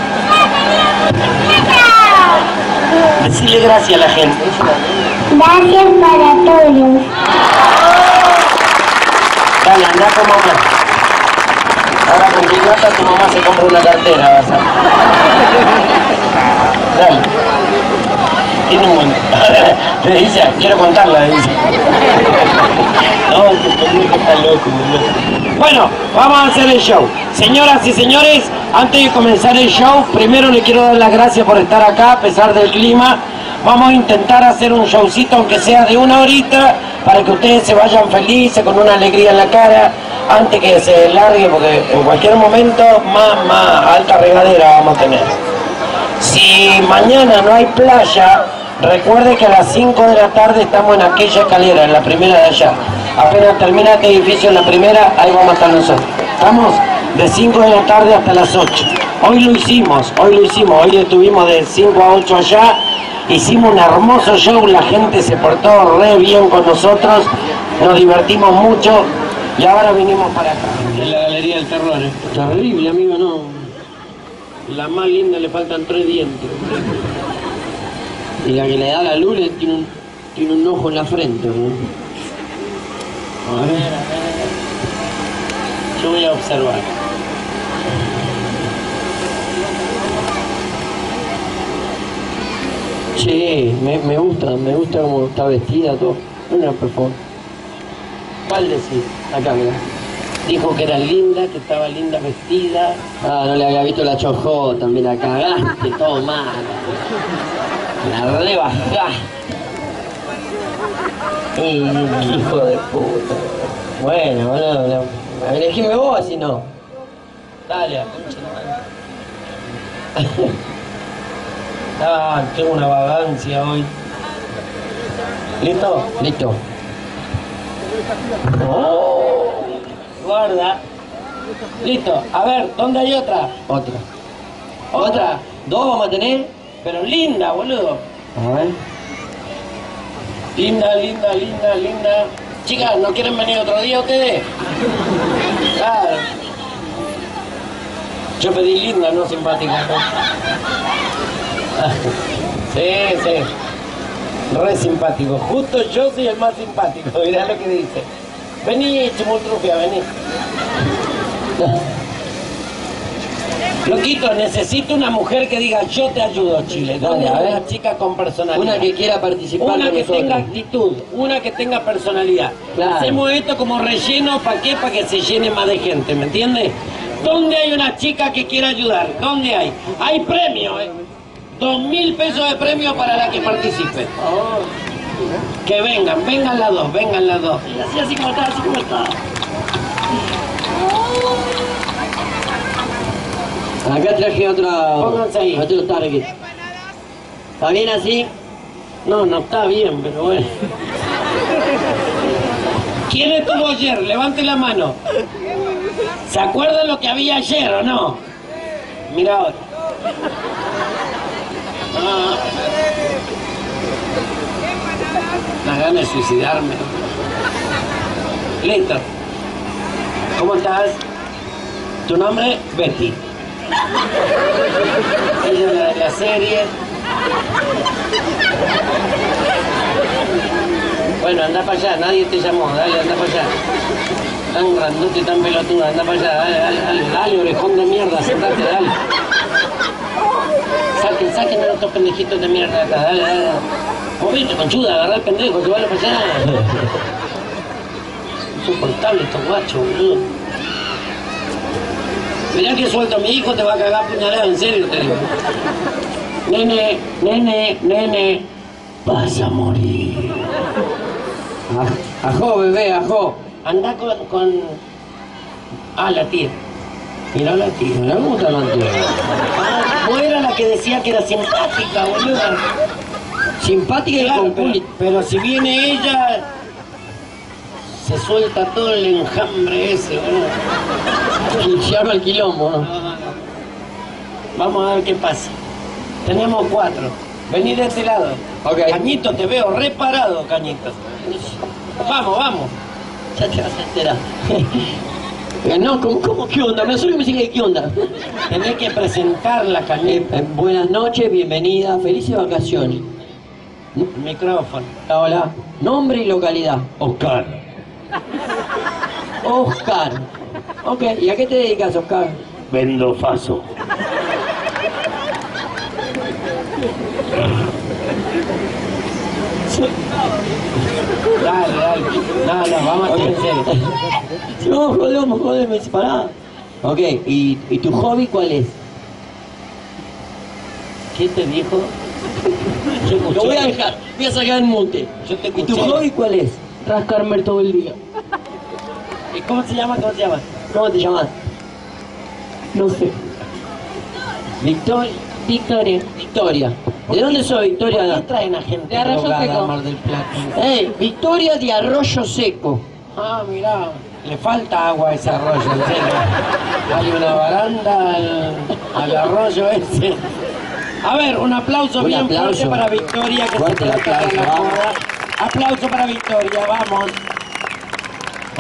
Decirle gracias a la gente. Gracias para todos. Anda con mamá. Ahora con tu plata tu mamá se compra una cartera, vas a. Dale. Tiene un buen... Le dice, quiero contarla, dice. No, pendejo está loco, boludo. Bueno, vamos a hacer el show. Señoras y señores, antes de comenzar el show, primero le quiero dar las gracias por estar acá a pesar del clima. Vamos a intentar hacer un showcito, aunque sea de una horita, para que ustedes se vayan felices, con una alegría en la cara, antes que se largue, porque en cualquier momento más, más alta regadera vamos a tener. Si mañana no hay playa, recuerde que a las 5 de la tarde estamos en aquella escalera, en la primera de allá. Apenas termina este edificio en la primera, ahí vamos a estar nosotros. Estamos de 5 de la tarde hasta las 8. Hoy lo hicimos, hoy lo hicimos, hoy estuvimos de 5 a 8 allá. Hicimos un hermoso show, la gente se portó re bien con nosotros, nos divertimos mucho y ahora vinimos para acá. En la Galería del Terror. ¿eh? Terrible, amigo, no. La más linda le faltan tres dientes. Y la que le da la luz le tiene un, tiene un ojo en la frente. ¿no? A ver. Yo voy a observar. Che, me, gusta, me gusta cómo está vestida todo. Bueno, por favor. ¿Cuál decís? Acá, mira. Dijo que era linda, que estaba linda vestida. Ah, no le había visto la chojó, también la cagaste, todo mal. La rebajaste. Hijo de puta. Bueno, boludo. no. Elegime vos, si no. Dale, a concha de madre. Ah, tengo una vagancia hoy. ¿Listo? Listo. Oh, guarda. Listo. A ver, ¿dónde hay otra? Otra. ¿Otra? ¿Dos vamos a tener? Pero linda, boludo. A ver. Linda, linda, linda, linda. Chicas, ¿no quieren venir otro día ustedes? Claro. Yo pedí linda, no simpática. Sí, sí. Re simpático. Justo yo soy el más simpático. Mirá lo que dice. Vení, chimultrufia, vení. Loquito, necesito una mujer que diga yo te ayudo, Chile. ¿Dónde Dale, a ver. una chica con personalidad? Una que quiera participar Una que nosotros. tenga actitud, una que tenga personalidad. Claro. Hacemos esto como relleno, ¿para qué? Para que se llene más de gente, ¿me entiendes? ¿Dónde hay una chica que quiera ayudar? ¿Dónde hay? Hay premio, ¿eh? Dos mil pesos de premio para la que participe. Que vengan, vengan las dos, vengan las dos. Y así, así como está, así como está. Acá traje otra. Pónganse ahí. Otro target. ¿Está bien así? No, no está bien, pero bueno. ¿Quién estuvo ayer? Levante la mano. ¿Se acuerdan lo que había ayer o no? Mira ahora. Las ganas de suicidarme. Listo. ¿Cómo estás? ¿Tu nombre? Betty. Ella es la de la serie. Bueno, anda para allá, nadie te llamó, dale, anda para allá. Tan grandote tan pelotuda, anda para allá, dale, dale, dale, dale, orejón de mierda, sentate, dale. Saquen, saquen a los dos pendejitos de mierda acá, dale, dale. Moviste, conchuda, agarrá el pendejo, que vale para allá. Insoportable estos guachos, boludo. Mirá que suelto a mi hijo, te va a cagar puñalada, en serio te digo. Nene, nene, nene, vas a morir. Aj- Ajó, bebé, ajó. Anda con, con... Ah, la tía. Mirá la tía. Me gusta la. Ah, vos era la que decía que era simpática, boluda. Simpática y con pero, pero si viene ella, se suelta todo el enjambre ese, boludo. Se arma el quilombo, ¿no? Vamos a ver qué pasa. Tenemos cuatro. Vení de este lado. Ok. Cañito, te veo reparado, Cañito. Vamos, vamos. Ya te vas a enterar. Eh, No, ¿cómo, cómo qué onda? Me solo me sigue qué onda. Tenés que presentarla, Eh, Cañito. eh, buenas noches, bienvenida, felices vacaciones. Micrófono. Hola, nombre y localidad. Oscar. Oscar. Ok, ¿y a qué te dedicas, Oscar? Vendo faso. Dale, dale. No, no, vamos a hacer en serio. No, jodemos, jodemos, pará. Ok, ¿y, ¿y tu hobby cuál es? ¿Quién te dijo? Lo voy a dejar, voy a sacar el mute. Yo te ¿Y tu hobby cuál es? Rascarme todo el día. ¿Y ¿Cómo se llama? ¿Cómo se llama? ¿Cómo te llamas? No sé. Victoria. Victoria. Victoria. ¿De dónde soy, ¿Por Victoria? qué traen a gente De Arroyo Seco. Mar del Plata? Eh, Victoria de Arroyo Seco. Ah, mirá, le falta agua a ese arroyo, en serio. Hay una baranda al, al arroyo ese. A ver, un aplauso Un bien aplauso. fuerte para Victoria que Fuerte se aplauso, la vamos. joda. Aplauso para Victoria, vamos.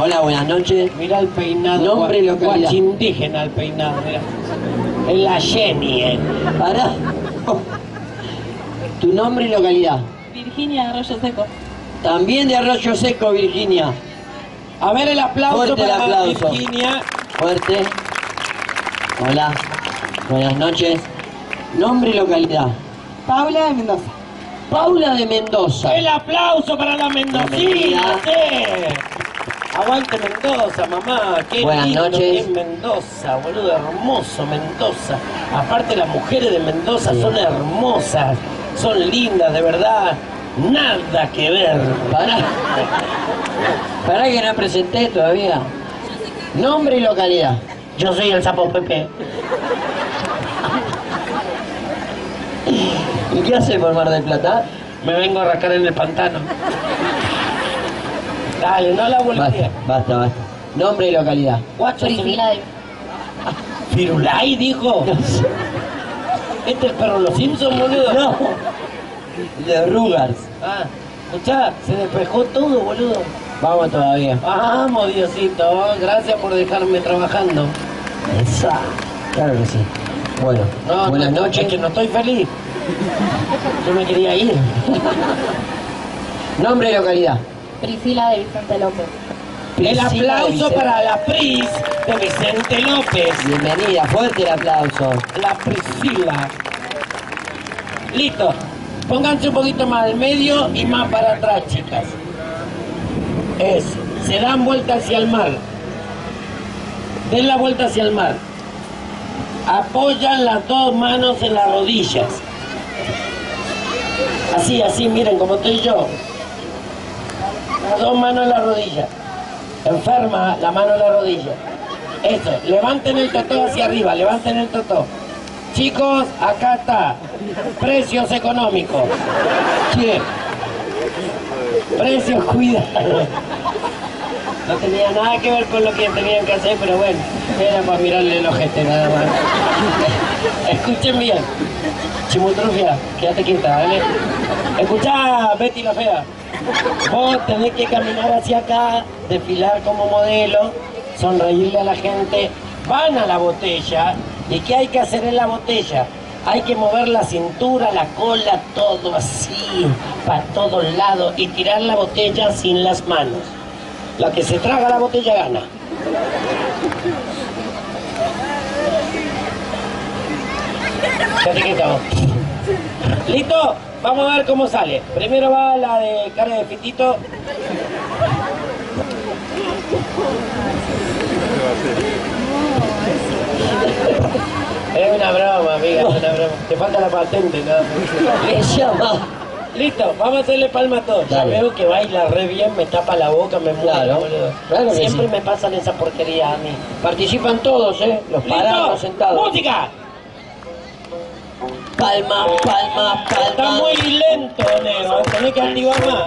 Hola, buenas noches. Mira el peinado. Nombre localidad. guachindígena el peinado, mira. Es la Jenny, eh. Pará. Tu nombre y localidad. Virginia Arroyo Seco. También de Arroyo Seco, Virginia. A ver el aplauso Fuerte el para aplauso. Virginia. Fuerte. Hola. Buenas noches. Nombre y localidad. Paula de Mendoza. Paula de Mendoza. El aplauso para la mendocina. Aguante Mendoza, mamá. Qué Buenas lindo noches. que es Mendoza, boludo. Hermoso Mendoza. Aparte las mujeres de Mendoza son hermosas. Son lindas, de verdad. Nada que ver. Pará. Pará que no presenté todavía. Nombre y localidad. Yo soy el sapo Pepe. ¿Y qué hace por Mar del Plata? Me vengo a rascar en el pantano. Dale, no la Basta, voltees. basta, basta. Nombre y localidad. De... Firulay dijo. Este es perro Los Simpsons, boludo. No. De Rugars. Ah, escuchá, se despejó todo, boludo. Vamos todavía. Vamos, Diosito, gracias por dejarme trabajando. Esa. Claro que sí. Bueno, No, buenas no, noches. es que no estoy feliz. Yo me quería ir. Nombre y localidad. Priscila de Vicente López. El aplauso para la Pris de Vicente López. Bienvenida, fuerte el aplauso. La Priscila. Listo. Pónganse un poquito más al medio y más para atrás, chicas. Es, se dan vuelta hacia el mar. Den la vuelta hacia el mar. Apoyan las dos manos en las rodillas. Así, así, miren como estoy yo. Dos manos en la rodilla. Enferma, la mano en la rodilla. Eso, levanten el totó hacia arriba, levanten el totó. Chicos, acá está. Precios económicos. Precios, cuidado. No tenía nada que ver con lo que tenían que hacer, pero bueno, era para mirarle el ojete nada más. Escuchen bien. Chimutrufia, quédate quieta, ¿vale? Escuchá, Betty la fea. Vos tenés que caminar hacia acá, desfilar como modelo, sonreírle a la gente. Van a la botella. ¿Y qué hay que hacer en la botella? Hay que mover la cintura, la cola, todo así, para todos lados y tirar la botella sin las manos. La que se traga la botella gana. ¿Listo? Vamos a ver cómo sale. Primero va la de cara de fitito. Es una broma, amiga, es una broma. Te falta la patente, ¿no? Llama. Listo, vamos a hacerle palma a todos. Ya Dale. veo que baila re bien, me tapa la boca, me muero, Claro, boludo. claro que Siempre sí. me pasan esa porquería a mí. Participan todos, ¿eh? Los parados, sentados. ¡Música! Palma, palma, Está palma. muy lento, negro. Tenés que activar más.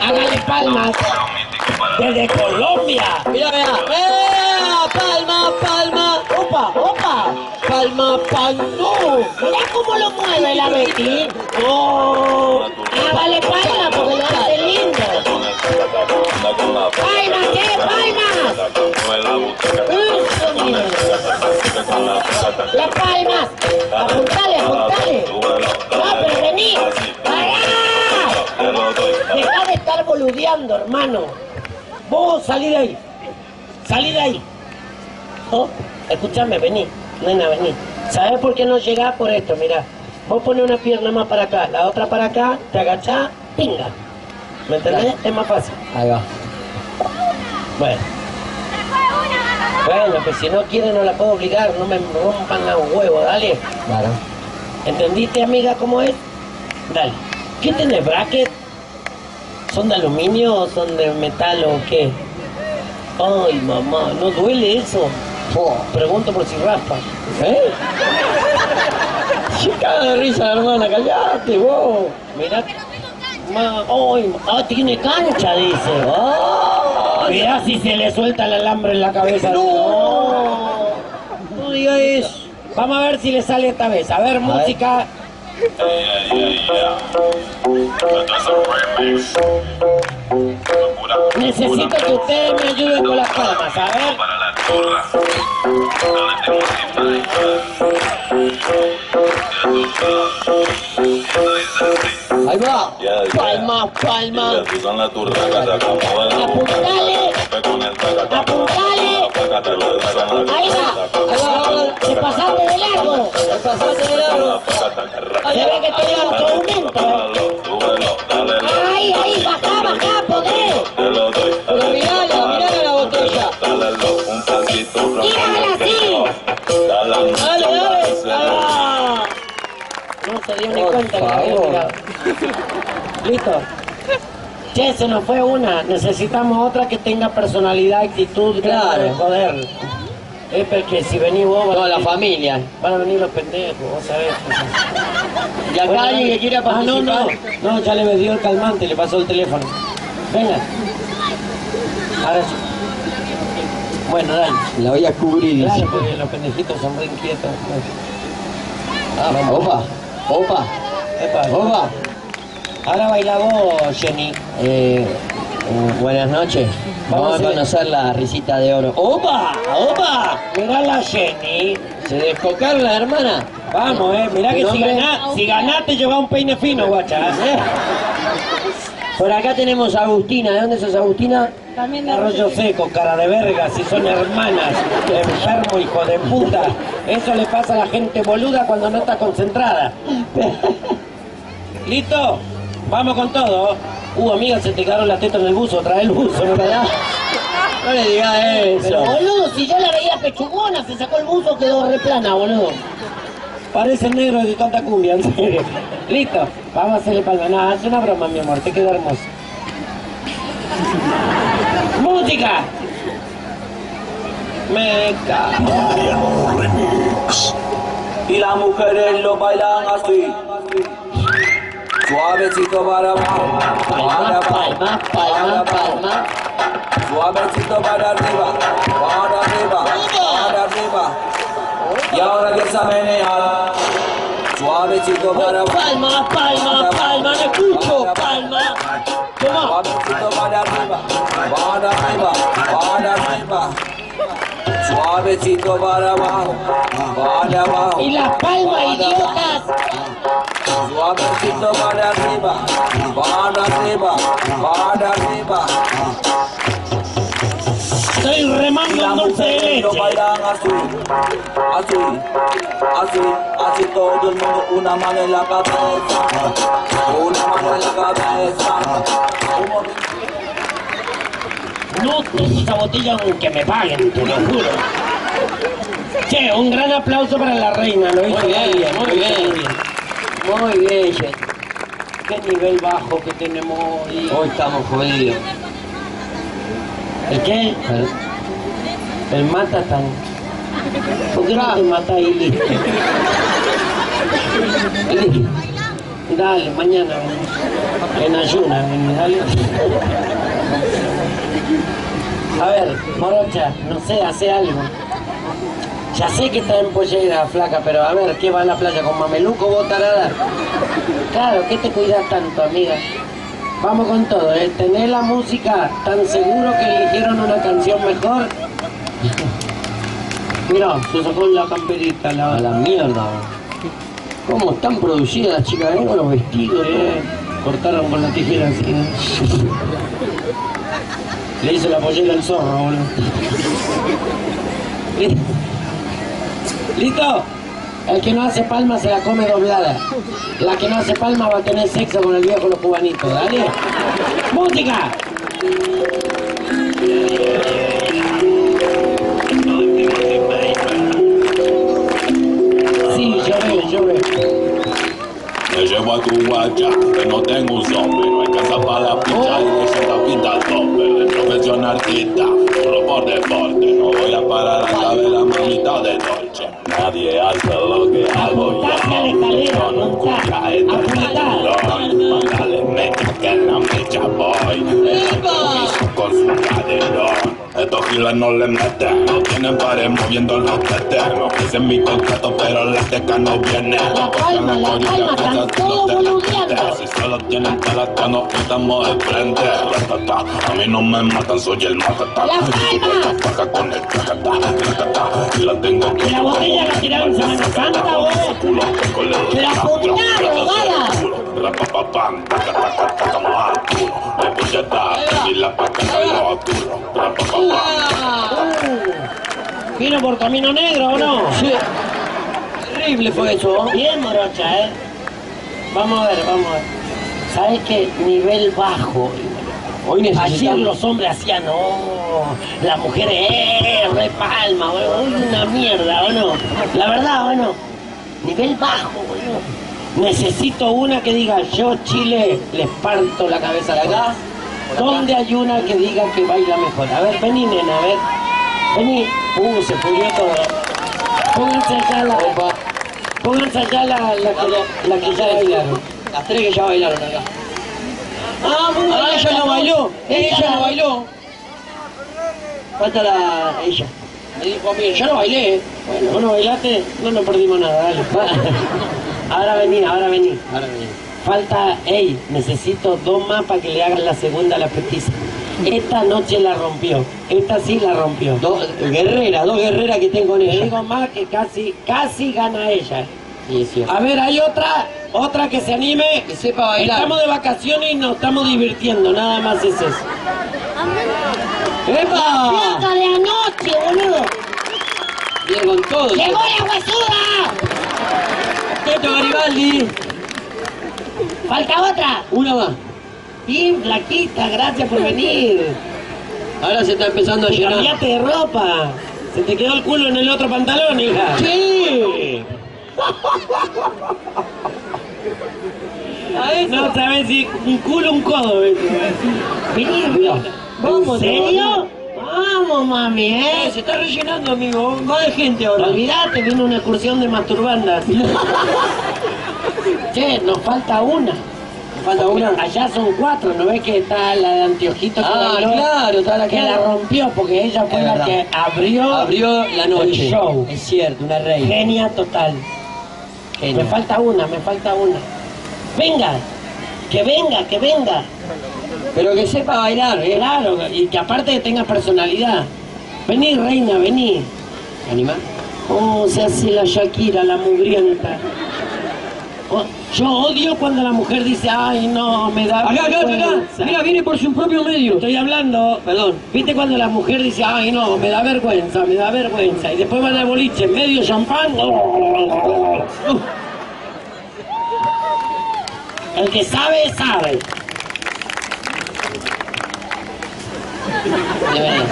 Hágale palmas. Desde Colombia. Mira, mira. ¡Eh! Palma, palma. Opa, opa. Palma, palma. No. Mirá cómo lo mueve la Betty. Oh. Hágale palmas porque lo hace lindo. ¡Palmas, qué palmas! Las palmas. Apuntale, apuntale. No, pero vení. ¡Pará! Deja de estar boludeando, hermano. Vos salí de ahí. Salí de ahí. Oh, escúchame, vení. Nena, vení. ¿Sabes por qué no llegás? Por esto, mirá. Vos pones una pierna más para acá, la otra para acá, te agachás, pinga. ¿Me entendés? Es más fácil. Ahí va. Bueno. Bueno, pues si no quiere no la puedo obligar, no me rompan los huevos, dale. Claro. ¿Entendiste, amiga, cómo es? Dale. ¿Qué tenés, bracket? ¿Son de aluminio o son de metal o qué? Ay, mamá, ¿no duele eso? Oh. Pregunto por si raspa. ¿Eh? Chica de risa, hermana, callate vos. Mira. Ma, ay, ah, tiene cancha, dice. ¡Ah! Mirá si se le suelta el alambre en la cabeza. No. No diga eso. Vamos a ver si le sale esta vez. A ver, música. Necesito que ustedes me ayuden con las palmas. A ver. Para la Ahí va. Palmas, palmas. Son las turracas, Apuntale. Apuntale. Ahí va. Ahí va. Te pasaste de largo. Te pasaste de largo. Se ve que te llevas todo un mento. Ahí, ahí. Bajá, bajá, podré. Pero mirala, mirala la botella. Tírala así. Dale, dale. Se dio ni cuenta que la había favor. tirado. Listo. Che, se nos fue una. Necesitamos otra que tenga personalidad, actitud, Claro. joder. Es porque si venís vos, Toda la familia. van a venir los pendejos, vos sabés. Y acá Bueno, alguien que quiera Ah, no, participar. no, no, ya le dio el calmante, le pasó el teléfono. Venga. Ahora sí. Bueno, dale. La voy a cubrir. Claro, porque los pendejitos son re inquietos. Ah, opa, opa, opa. Ahora baila vos, Jenny. Eh, eh, buenas noches. Vamos Vamos a conocer la risita de oro. ¡Opa! ¡Opa! Mirá la Jenny. ¿Se descocaron la hermana? Vamos, eh. Mirá que ¿Tu si ganás, si ganás te un peine fino, guacha. ¿eh? Por acá tenemos a Agustina. ¿De dónde sos Agustina? También de Arroyo seco, cara de verga, si son hermanas, enfermo, hijo de puta. Eso le pasa a la gente boluda cuando no está concentrada. ¿Listo? Vamos con todo. Uh, amiga, se te quedaron las tetas en el buzo, trae el buzo, ¿no verdad? No le digas Pero eso. boludo, si yo la veía pechugona, se sacó el buzo, quedó replana, boludo. Parece negro de tanta cumbia, en serio. Listo, vamos a hacerle palma. No, haz una broma, mi amor, te quedó hermoso. ¡Música! Me cago. Y las mujeres lo bailan así. Suavecito para abajo, para Palma, abajo, palma, para palma, abajo. palma. Suavecito para arriba, para arriba, para arriba. Y ahora empieza a menear. Suavecito para. Palma, palma, palma, no escucho, palma. Suavecito para arriba, para arriba, para arriba. Suavecito para abajo, para abajo. Y las palmas, idiotas. Suavecito para arriba, para arriba, para arriba. Estoy remando Y las un dulce de mujeres lo leche. bailan así, así, así, así todo el mundo, una mano en la cabeza, una mano en la cabeza. No toco esa botella aunque me paguen, te lo juro. Che, un gran aplauso para la reina, lo hizo Muy bien, muy muy bien. bien. Muy bien, Jen. Qué nivel bajo que tenemos hoy. Hoy estamos jodidos. ¿El qué? ¿Eh? El matatán. ¿Por qué no te mata y listo? Dale, mañana en ayuna, dale. A ver, morocha, no sé, hace algo. Ya sé que está en pollera, flaca, pero a ver, ¿qué va a la playa con mameluco vos tarada? Claro, ¿qué te cuidas tanto, amiga? Vamos con todo, ¿eh? ¿Tenés la música tan seguro que eligieron una canción mejor? Mira, se sacó la camperita, la... la mierda. ¿Cómo están producidas las chicas, eh? Con los vestidos, eh. Cortaron con la tijera así, ¿no? Le hizo la pollera al zorro, boludo. Li- ¿Listo? El que no hace palma se la come doblada. La que no hace palma va a tener sexo con el viejo los cubanitos, ¿dale? ¡Música! Sí, lloré, lloré. Me llevo a tu guacha, que no tengo un sombre. No hay casa para la picha y de la pinta tope. De profesión artista, solo por deporte. No voy a parar hasta ver la mamita de noche. Nadie hace lo que hago yo. Apuntate a la escalera, Yo no apunta, escucha esta apunta. canción. Mándale mecha que en la mecha voy. Con su caderón. Estos giles no le meten, no tienen pared moviendo los tetes. Me ofrecen mi contrato, pero la teca no viene. La palma, la palma, están todos boludeando. Si solo tienen palas cuando estamos de frente Ratata, A mí no me matan, soy el matata ¡La palma! Paja con el tacata, tacata Y la tengo que La botella la tiraron Semana Santa, vos. Culo, con el ¡La puta robada! Rapapapam, taca, taca, taca, más culo Me puse a dar, y la paca cayó a culo Rapapapam ¿Vino por camino negro o no? Sí. Terrible fue eso. Bien, morocha, ¿eh? Vamos a ver, vamos a ver. ¿Sabes qué? Nivel bajo. Hoy Ayer necesitamos... los hombres hacían, no, las mujeres, eh, re palma, boludo, Hoy una mierda, ¿o no? La verdad, ¿o no? Nivel bajo, boludo. Necesito una que diga, yo Chile les parto la cabeza de acá. ¿Dónde hay una que diga que baila mejor? A ver, vení, nena, a ver. Vení. Uh, se pudrió todo. Pónganse allá la... Pónganse allá la, la, que, la que ya bailaron. Las tres que ya bailaron acá. Ah, Ah, ella no bailó. Ella no bailó. Falta la... ella. Me dijo a mí, yo no bailé. Bueno, vos no bailaste, no nos perdimos nada, dale. Ahora vení, ahora vení. Ahora viene. Falta, ey, necesito dos más para que le hagan la segunda a la petiza. Esta noche la rompió, esta sí la rompió. Dos guerreras, dos guerreras que tengo en Le ella. digo más que casi, casi gana ella. Sí. A ver, hay otra, otra que se anime. Que sepa bailar. Estamos de vacaciones y nos estamos divirtiendo, nada más es eso. ¡Epa! Fiesta de anoche, boludo. Viene con todo. ¡Llegó la huesuda! Teto Garibaldi. Falta otra. Una más. Bien, flaquita, gracias por venir. Ahora se está empezando a llenar. Cambiate de ropa. Se te quedó el culo en el otro pantalón, hija. Sí. No sabes si un culo o un codo. ¿ves? Vení, ¿En serio? Vamos, mami, ¿eh? Se está rellenando, amigo. Va de gente ahora. Olvídate, viene una excursión de masturbandas. che, nos falta una. Falta una. Allá son cuatro, ¿no ves que está la de anteojito que Ah, bailó? claro, está la que que- la rompió porque ella fue la que abrió, Abrió la noche. el show. Es cierto, una reina. Genia total. Genia. Me falta una, me falta una. Venga, que venga, que venga. Pero que sepa bailar. Claro, y que aparte tenga personalidad. Vení, reina, vení. ¿Se anima? ¿Cómo se hace la Shakira, la mugrienta? Oh, Yo odio cuando la mujer dice, ay, no, me da Acá, acá, acá. vergüenza". Mira, viene por su propio medio. Estoy hablando, perdón, ¿viste cuando la mujer dice, ay, no, me da vergüenza, me da vergüenza? Y después van al boliche, medio champán. El que sabe, sabe. De verdad.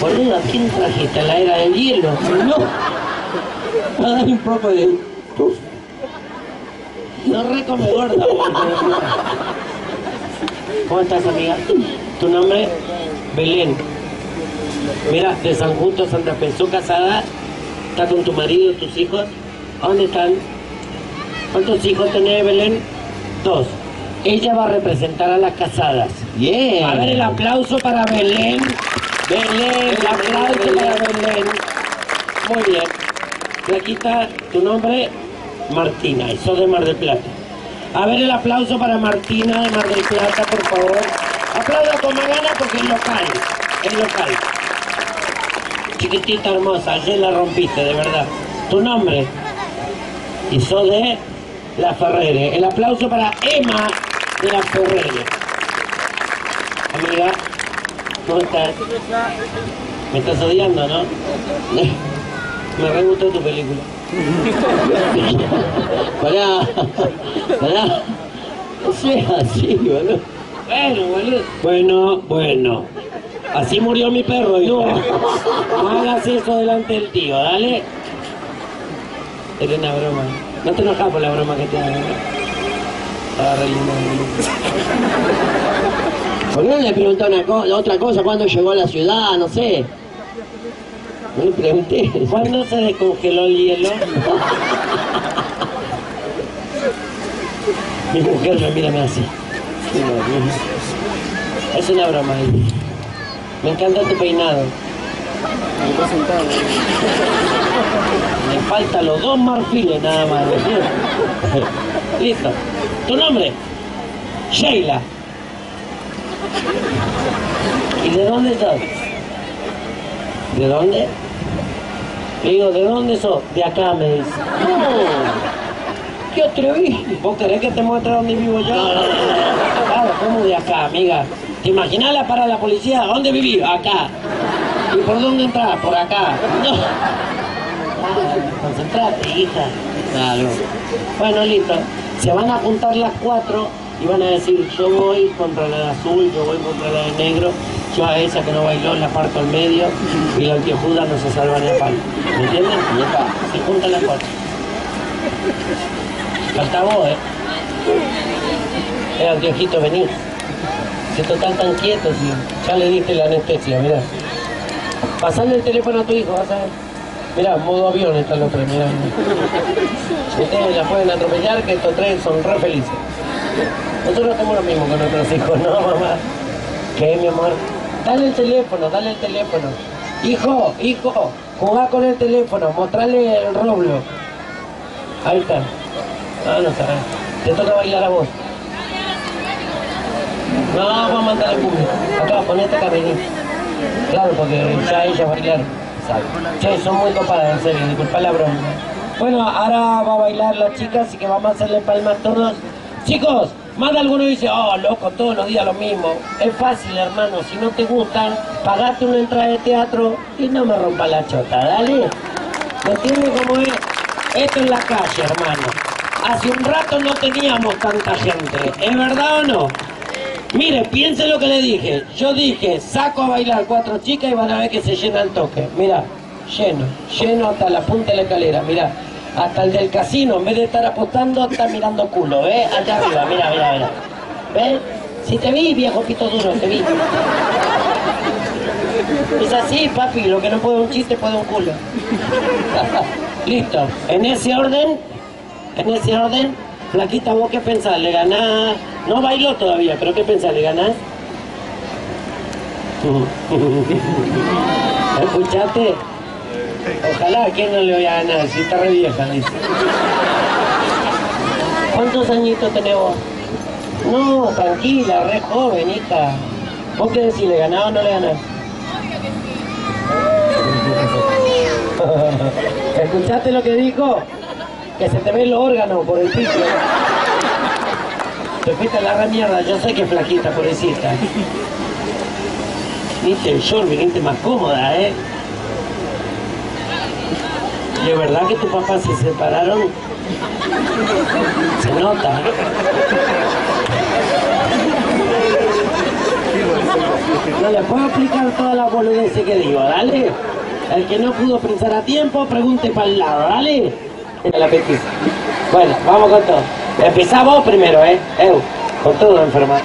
Boludo, ¿a quién trajiste? ¿A la era del hielo? No. A dar un poco de... No recome gorda. ¿Cómo estás, amiga? ¿Tu nombre? Belén. Mira, de San Justo, Santa Fe. ¿Sos casada? ¿Estás con tu marido, tus hijos? ¿A dónde están? ¿Cuántos hijos tenés, Belén? Dos. Ella va a representar a las casadas. Bien. A ver el aplauso para Belén. Belén, el aplauso para Belén. Muy bien. Flaquita, tu nombre, Martina, y sos de Mar del Plata. A ver el aplauso para Martina de Mar del Plata, por favor. Aplauda con más ganas porque es local. Es local. Chiquitita hermosa, ayer la rompiste, de verdad. Tu nombre. Y sos de La Ferrere. El aplauso para Emma de La Ferrere. Amiga, ¿cómo estás? Me estás odiando, ¿no? Me re gustó tu película. Pará. Pará. No sea así, boludo. Bueno, boludo. Bueno, bueno. Así murió mi perro. No, no hagas eso delante del tío, dale. Era una broma. No te enojas por la broma que te hago, re lindo, boludo. ¿Por qué no le preguntó una co- otra cosa? ¿Cuándo llegó a la ciudad? No sé. No le pregunté. ¿Cuándo se descongeló el hielo? Mi mujer me mírame así. Es una broma. ¿eh? Me encanta tu peinado. Me faltan los dos marfiles nada más. Listo. ¿Tu nombre? Sheila. ¿Y de dónde sos? ¿De dónde? Le digo, ¿de dónde sos? De acá, me dice. ¿Qué atreví? ¿Vos querés que te muestre dónde vivo yo? Claro, ¿cómo de acá, amiga? ¿Te imaginas la para la policía? ¿Dónde vivís? Acá. ¿Y por dónde entras? Por acá. No. Ah, concentrate, hija. Claro. Bueno, listo. Se van a juntar las cuatro y van a decir, yo voy contra la de azul, yo voy contra la de negro, yo a esa que no bailó la parto al medio y la antiejuda no se salva ni a palo. ¿Me entienden? Y acá, se juntan las cuatro. Falta vos, ¿eh? Eh, anteojito, vení. Si total tan quieto, si ya le diste la anestesia, mirá. Pasale el teléfono a tu hijo, vas a ver. Mirá, modo avión están los tres, mirá. Ustedes la pueden atropellar, que estos tres son re felices. Nosotros hacemos lo mismo con nuestros hijos, ¿no, mamá? ¿Qué, mi amor? Dale el teléfono, dale el teléfono. Hijo, hijo, jugá con el teléfono, mostrale el roblo. Ahí está. Ah, no sabes. Te toca bailar a vos. No, vamos a mandar al público. Acá, ponete acá. Claro, porque ya ellas bailaron. Che, son muy copadas, en serio, disculpa la broma. Bueno, ahora va a bailar la chica, así que vamos a hacerle palmas todos. Chicos, más de alguno dice, oh, loco, todos los días lo mismo. Es fácil, hermano, si no te gustan, pagate una entrada de teatro y no me rompa la chota, dale. ¿Me entiendes cómo es? Esto es la calle, hermano. Hace un rato no teníamos tanta gente, ¿es verdad o no? Mire, piense lo que le dije. Yo dije, saco a bailar cuatro chicas y van a ver que se llena el toque. Mira, lleno, lleno hasta la punta de la escalera, mira. Hasta el del casino, en vez de estar apostando, está mirando culo, ¿ves? Allá arriba, mira, mira, mira. ¿Ves? Si te vi, viejo pito duro, te vi. Es así, papi, lo que no puede un chiste puede un culo. Listo. En ese orden, en ese orden, Flaquita, ¿vos qué pensás? ¿Le ganás? No bailó todavía, pero ¿qué pensás? ¿Le ganás? ¿Escuchaste? Ojalá, ¿a quién no le voy a ganar? Si está re vieja, dice. ¿Cuántos añitos tenés vos? No, tranquila, re joven, hija. ¿Vos qué decís? ¿Le ganás o no le ganás? ¿Escuchaste lo que dijo? Que se te ven los órganos por el piso. Te fuiste a la mierda, yo sé que es flaquita, pobrecita. Viniste el short, viniste más cómoda, ¿eh? ¿Y es verdad que tus papás se separaron? Se nota. No le puedo explicar toda la boludez que digo, dale. El que no pudo pensar a tiempo, pregunte para el lado, dale. El apetito. Bueno, vamos con todo. Empezamos primero, ¿eh? Eu, con todo, enferma.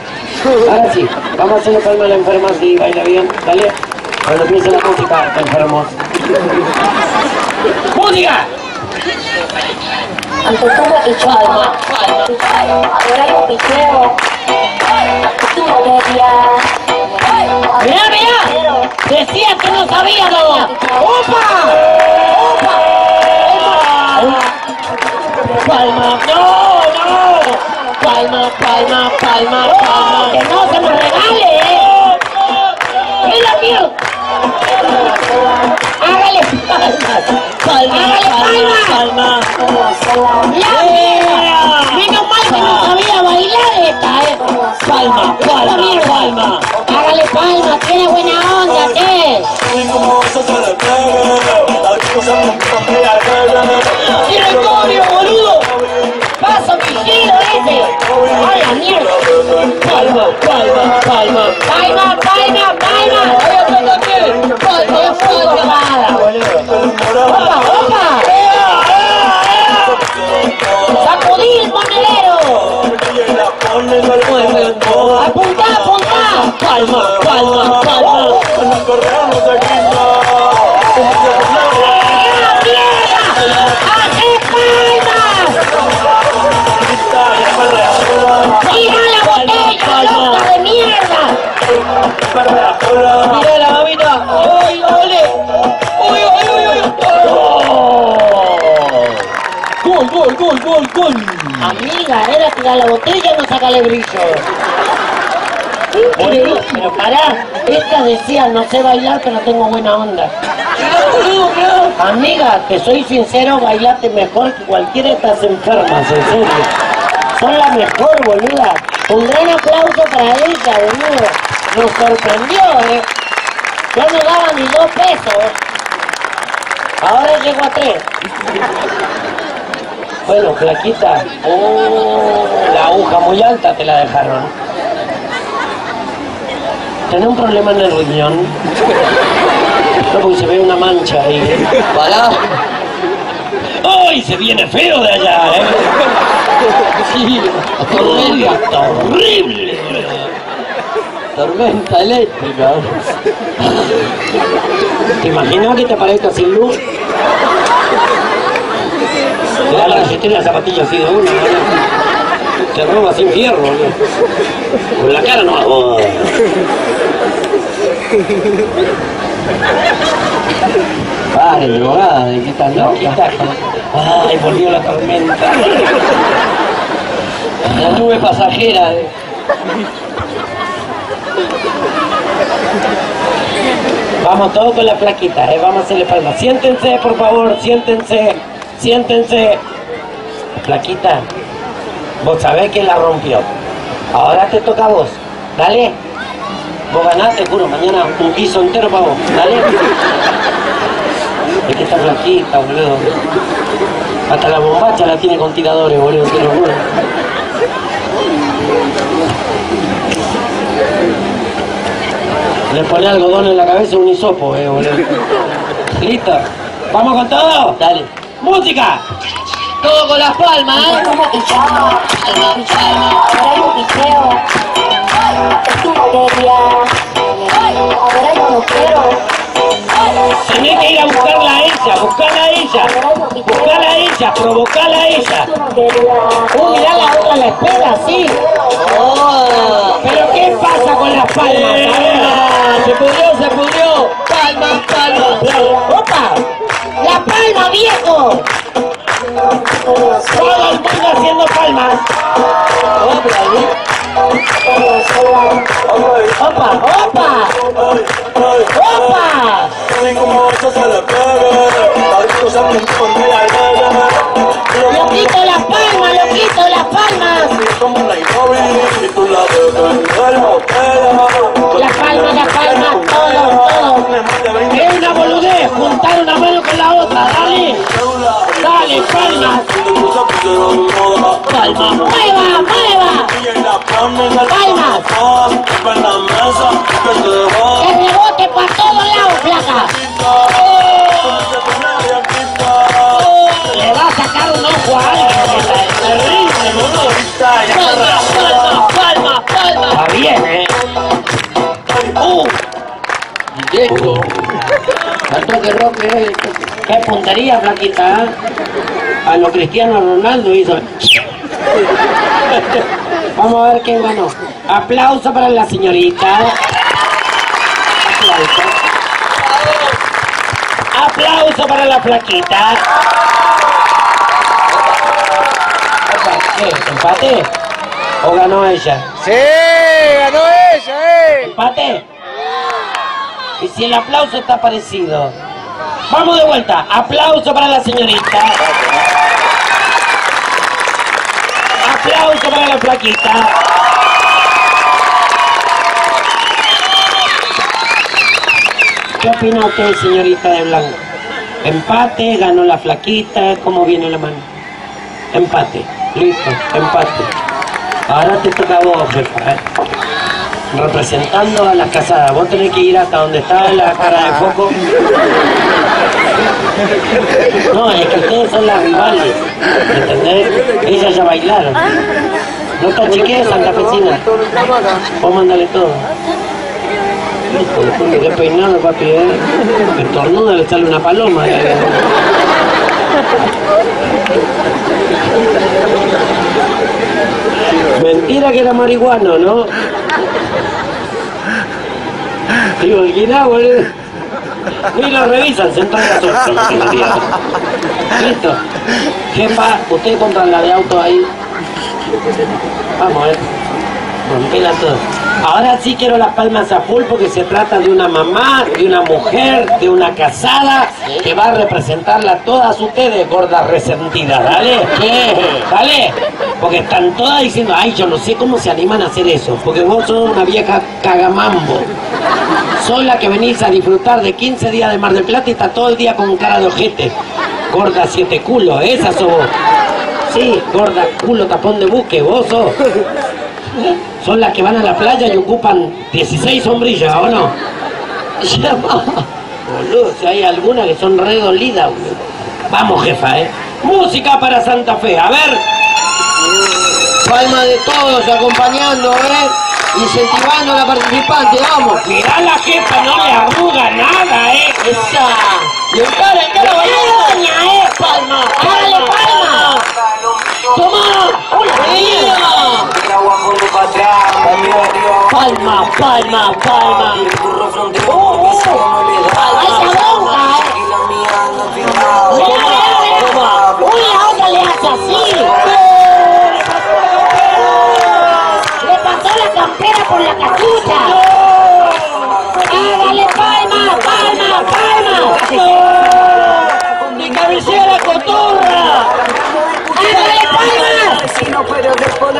Ahora sí, vamos a hacerle palma a la enferma si baila bien, dale. Cuando empiece la música, enfermos. ¡Música! Ante todo y calma. Ahora yo picheo. No querías. ¡Mirá, mirá! Decía que no sabía todo. ¡Opa! ¡Opa! ¡Palma! ¡No, no! ¡Palma, palma, palma, palma! ¡Que no se me regale, eh! ¡Mira, tío! ¡Hágale palmas! ¡Palma, palma, palma! ¡La! Menos mal que no sabía bailar esta, eh. Palma, palma, palma. Hágale palma, tiene buena onda, ¿qué? La mierda! Palma, palma, palma. Palma, palma, palma. ¡Ay, acá también! Palma, palma. ¡Opa, opa! ¡Sacudí, monedero! ¡Apunta, apunta! ¡Palma, palma, palma! Loca de mierda! ¡Mira la mamita! ¡Uy, ole! ¡Uy, uy, uy, uy! ¡Gol, gol, gol, gol, gol! Amiga, era tirar la botella y no sacarle brillo. Increíble, pero pará, esta decía no sé bailar pero tengo buena onda. Amiga, te soy sincero, bailaste mejor que cualquiera de estas enfermas, en serio. Son la mejor, boluda. Un gran aplauso para ella, boludo. Nos sorprendió, eh. Yo no daba ni dos pesos. Ahora llego a tres. Bueno, flaquita. Oh, la aguja muy alta te la dejaron. ¿Tenés un problema en el riñón? No, porque se ve una mancha ahí. Pará. ¡Ay, se viene feo de allá, eh! Sí, Tormenta horrible. tormenta eléctrica. ¿Te imaginas que te aparezca sin luz? Te da la billetera la zapatilla así de una, ¿no? Te roba sin fierro, ¿no? Con la cara no oh. Pare, drogada, de qué tan loca. Ay, volvió la tormenta. La nube pasajera. eh. Vamos todos con la plaquita, ¿eh? Vamos a hacerle palmas. Siéntense, por favor, siéntense, siéntense. Plaquita, vos sabés que la rompió. Ahora te toca a vos. Dale. Vos ganaste, juro, mañana un guiso entero para vos. Dale. Que está flaquita, boludo. Hasta la bombacha la tiene con tiradores, boludo, te lo juro. Le pone algodón en la cabeza un hisopo, eh, boludo. ¿Listo? ¿Vamos con todo? Dale. ¡Música! Todo con las palmas, ¿eh? Ahora yo no quiero. Tenés que ir a buscarla a ella, buscarla a ella. Buscarla a ella, provocarla a ella. Materia. Uh, mirá la otra la espera, sí. Oh, ¿Pero qué pasa con las palmas? Se pudrió, se pudrió. Palmas, palmas. ¡Opa! ¡La palma, viejo! Todo el mundo haciendo palmas. ¡Opa! ¡Opa! ¡Opa! ¡Loquito las palmas! ¡Loquito las palmas! Las palmas, las palmas, todo, todo. Es una boludez, juntar una mano con la otra, dale. Dale, palmas. Palmas, mueva, mueva. Palmas. Que rebote para todos lados, flaca. Boludo. Palmas, palmas, palmas, palmas. Está bien, eh. Uh, Directo. Al toque rock, eh. qué puntería, flaquita. ¿eh? A lo Cristiano Ronaldo hizo. Vamos a ver quién ganó. Aplauso para la señorita. Aplauso. Aplauso para la flaquita. ¿Empate? ¿O ganó ella? ¡Sí! ¡Ganó ella, eh! ¿Empate? Y si el aplauso está parecido. Vamos de vuelta. Aplauso para la señorita. Aplauso para la flaquita. ¿Qué opina usted, señorita de blanco? Empate, ganó la flaquita, ¿cómo viene la mano? Empate, listo, empate. Ahora te toca a vos, jefa, representando a las casadas. Vos tenés que ir hasta donde está la cara de foco. No, es que ustedes son las rivales, ¿entendés? Ellas ya bailaron. No está chiquez, santafesina. Vos mandale todo. Hijo de puta, qué peinado, papi, ¿eh? El tornudo le sale una paloma. ¿eh? Mentira que era marihuano, ¿no? Digo, el guinao, boludo. Ni lo revisan, se entran a su Listo. Jefa, usted contra la de auto ahí. Vamos, eh. Rompela todo. Ahora sí quiero las palmas a full porque se trata de una mamá, de una mujer, de una casada que va a representarla a todas ustedes, gordas resentidas. Dale, dale. Porque están todas diciendo, ay, yo no sé cómo se animan a hacer eso. Porque vos sos una vieja cagamambo. Sos la que venís a disfrutar de 15 días de Mar del Plata y está todo el día con cara de ojete. Gorda siete culos, esa sos vos. Sí, gorda, culo, tapón de buque, vos sos. Son las que van a la playa y ocupan 16 sombrillas, ¿o no? Boludo, si hay algunas que son redolidas. boludo. Vamos, jefa, ¿eh? Música para Santa Fe, a ver. Palma de todos acompañando, ¿eh? Incentivando a la participante, vamos. Mirá la jefa, no le arruga nada, ¿eh? Esa. Y encara, encara, doña, ¿eh? Palma, Dale, palma. Toma palma, palma, palma. Y curro fronteo porque Uy, la otra le hace así. Le pasó la campera por la cachucha. Hágale ah, palma, palma, palma.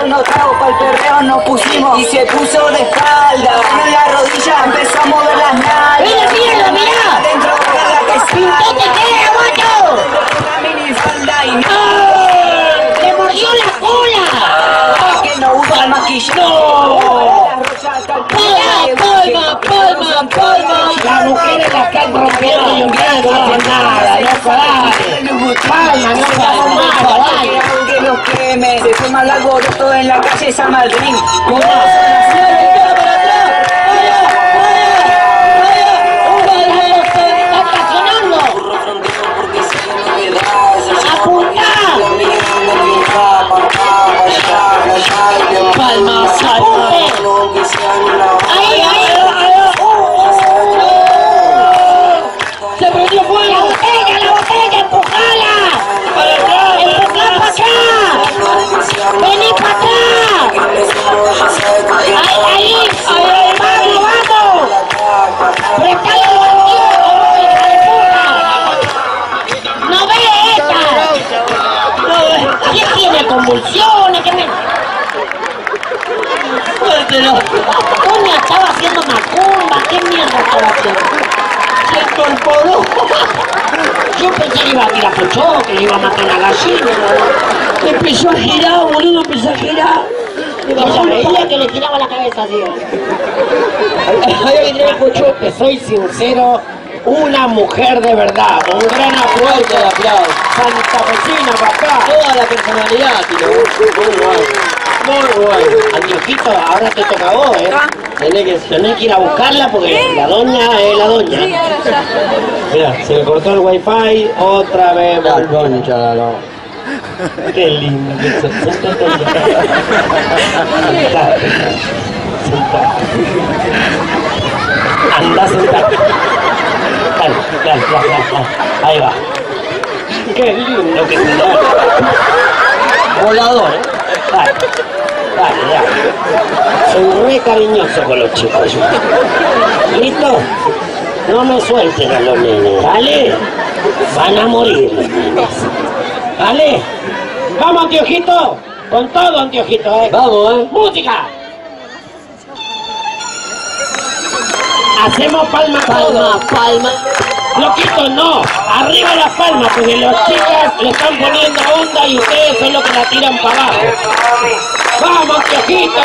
Unos tragos para el perreo nos pusimos y se puso de espalda. En la rodilla empezó a mover las nalgas. Mira, mira, mira. Dentro de la que Pintó te queda, guacho. la minifalda y no. ¡Ah! ¡Le mordió la cola! que no usa maquillaje. ¡No! Palma, palma, palma. Las mujeres las están rompiendo y ustedes no hacen nada, loco. Palma, nada, dale. que los queme. Se forma el alboroto en la calle San Martín. Como ¡Está estacionando! Para atrás! ¡Ahí, ahí! ahí ¡Vamos, vamos! ¡No ve esta! ¿Qué me... Estaba haciendo macumba. ¿Qué mierda estaba haciendo? Se incorporó. Yo pensé que iba a tirar pochó, que le iba a matar a la gallina. Empezó a girar, boludo, empezó a girar. Ella veía que le tiraba la cabeza así. Te soy sincero, una mujer de verdad. Un gran aplauso de aplauso. Santa Vecina para acá. Toda la personalidad, tío. Muy guay. Muy bueno. Antiojito, ahora te toca a vos, ¿eh? Tenés que, tenés que ir a buscarla porque la doña es la doña. Mira, se le cortó el wifi otra vez. Qué lindo que. Sentate. Anda, sentate. Dale, dale, dale, dale. Ahí va. Qué lindo que se. Volador, ¿eh? Dale. Dale, dale. Soy re cariñoso con los chicos. ¿Listo? No me suelten a los nenes, ¿vale? Van a morir los nenes. ¿Vale? Vamos, Antiojito. Con todo, Antiojito, ¿eh? Vamos, ¿eh? ¡Música! Hacemos palma Palma, palma. Loquito, no. Arriba las palmas, porque los chicas le están poniendo onda y ustedes son los que la tiran para abajo. ¡Vamos, Antiojito!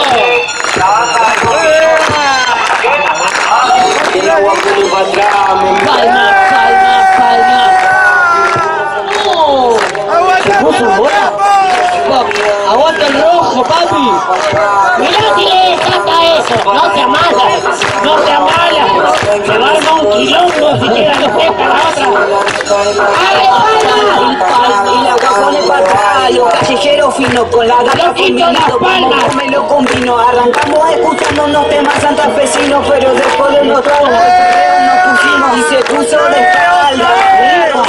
Palma, palma, palma. ¡No! ¿Se puso un bola? Aguanta el abajo. Mira eso. No te amarras, no te amarras. Se va a un quilombo si queda los pies para la otra para atrás, los callejeros finos con la gata las como me lo combino. Arrancamos escuchando unos temas santafesinos, pero después de los tragos nos pusimos y se puso de espalda.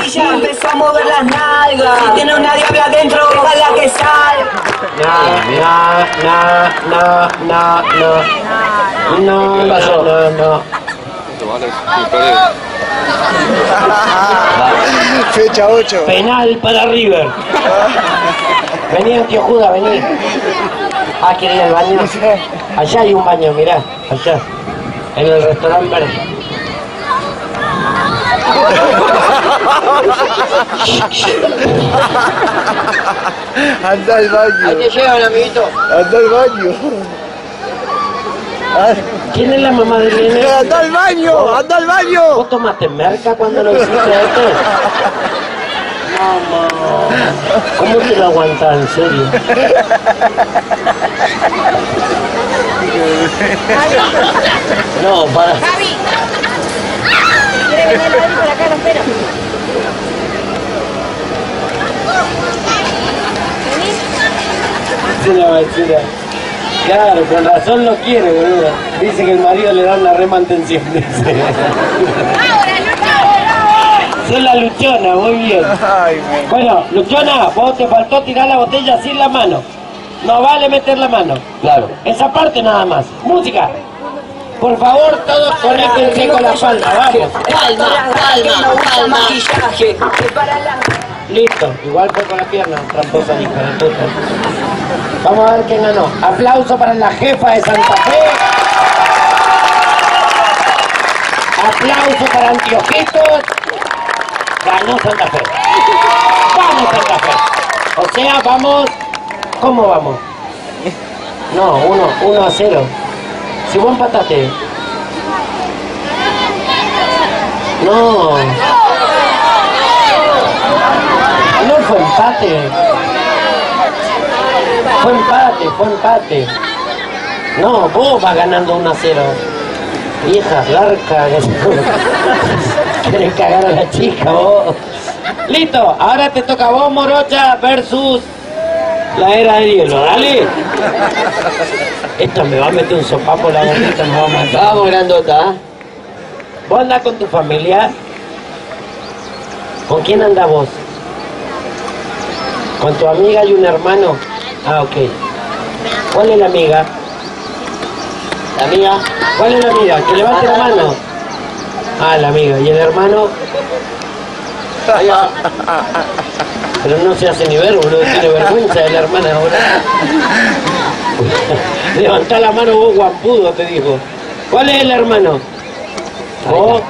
Y ya empezó a mover las nalgas. Y tiene una diabla adentro, ojalá que salga. No, no, no, no, no, no, no, no, no. Fecha 8. Penal para River. Vení, Antiojuda, vení. Ah, ¿querés ir al baño? Allá hay un baño, mirá, allá. En el restaurante verde. Anda al baño. Ahí te llevan, amiguito. Anda al baño. ¿Quién es la mamá de Nene? ¡Anda al baño! ¡Anda al baño! ¿Vos tomaste merca cuando lo hiciste esto? Mamá, ¿cómo te lo aguantas en serio? No, para. ¿Quiere venir el por acá? Lo espero. Dice la vecina. Claro, con razón lo quiere, boludo. Dice que el marido le da una remantención. Sos la luchona, muy bien. Bueno, luchona, vos te faltó tirar la botella sin la mano. No vale meter la mano. Claro. Esa parte nada más. Música. Por favor, todos conéctense con la palma, vamos. Palma, palma, palma. Maquillaje. Listo, igual fue con la pierna, tramposa hija de puta. Vamos a ver quién ganó. Aplauso para la jefa de Santa Fe. Aplauso para Antiojitos. Ganó Santa Fe. Vamos Santa Fe. O sea, vamos. ¿Cómo vamos? No, uno, uno a cero. Si vos empataste. No. Fue empate. Fue empate, fue empate. No, vos vas ganando 1 a 0. Vieja, larga. Querés cagar a la chica, vos. Listo, ahora te toca a vos, Morocha, versus la era de hielo. Dale. Esta me va a meter un sopapo la gordita, me va a matar. Vamos, grandota. ¿Vos andás con tu familia? ¿Con quién andás vos? ¿Con tu amiga y un hermano? Ah, ok. ¿Cuál es la amiga? La amiga. ¿Cuál es la amiga? Que levante la mano. Ah, la amiga. ¿Y el hermano? Pero no se hace ni ver, boludo. Tiene vergüenza de la hermana ahora. Levantá la mano vos, guampudo, te dijo. ¿Cuál es el hermano? ¿Vos?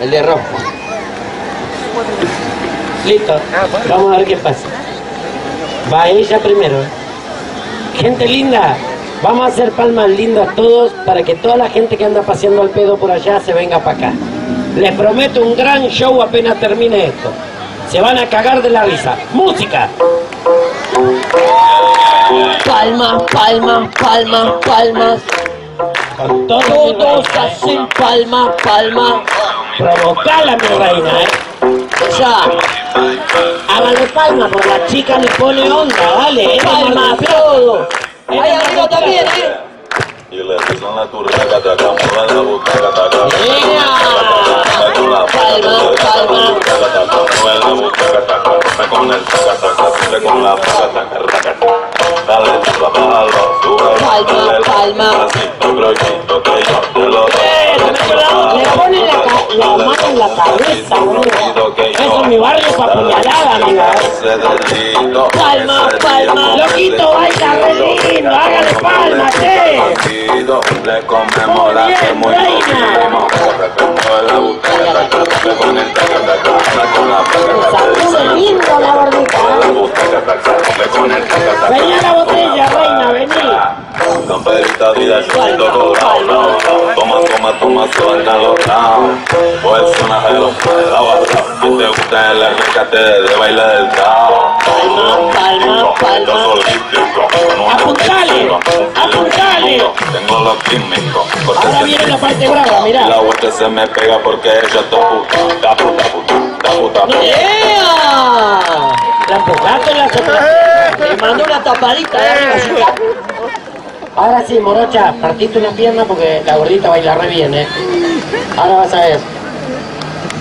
El de rojo. Listo. Vamos a ver qué pasa. Va ella primero. Gente linda, vamos a hacer palmas lindas todos para que toda la gente que anda paseando al pedo por allá se venga para acá. Les prometo un gran show apenas termine esto. Se van a cagar de la risa. ¡Música! Palmas, palmas, palmas, palmas. Con todo Todos hacen palmas, palmas. Provocala, mi reina, ¿eh? Ya. Háganle palma, porque la chica le pone onda, dale. Más todo. Hay amigo también, ¿eh? Y le pisan la turraca, taca, mueve la butaca, taca. Palma, palma. La taca, con el taca, taca, sigue con la taca, taca, Dale, tú Palma, palma. Pasito, croquito, que yo te lo doy. Le pone la, la mano en la cabeza, boludo. Eso en mi barrio es pa' puñalada, dedito, Palma, palma. Loquito, baila re lindo, hágale palmas, che. Le comemos Muy la la lindo la. Vení a la botella, reina, vení. Camperita vida el chulito colgado, no, no. Toma, toma, toma, suéltalo, no. Pues sonajero, la bata. Si te gusta el rescate de baile del cao. Palma, palma, palma. Apuntale, apuntale. Tengo los químicos. Ahora viene la parte brava, mirá. La vuelta se me pega porque ella puta, puta, está puta, puta. ¡Ea! La empujaste la? Le mandó una tapadita de arriba. Ahora sí, morocha, partiste una pierna porque la gordita baila re bien, ¿eh? Ahora vas a ver.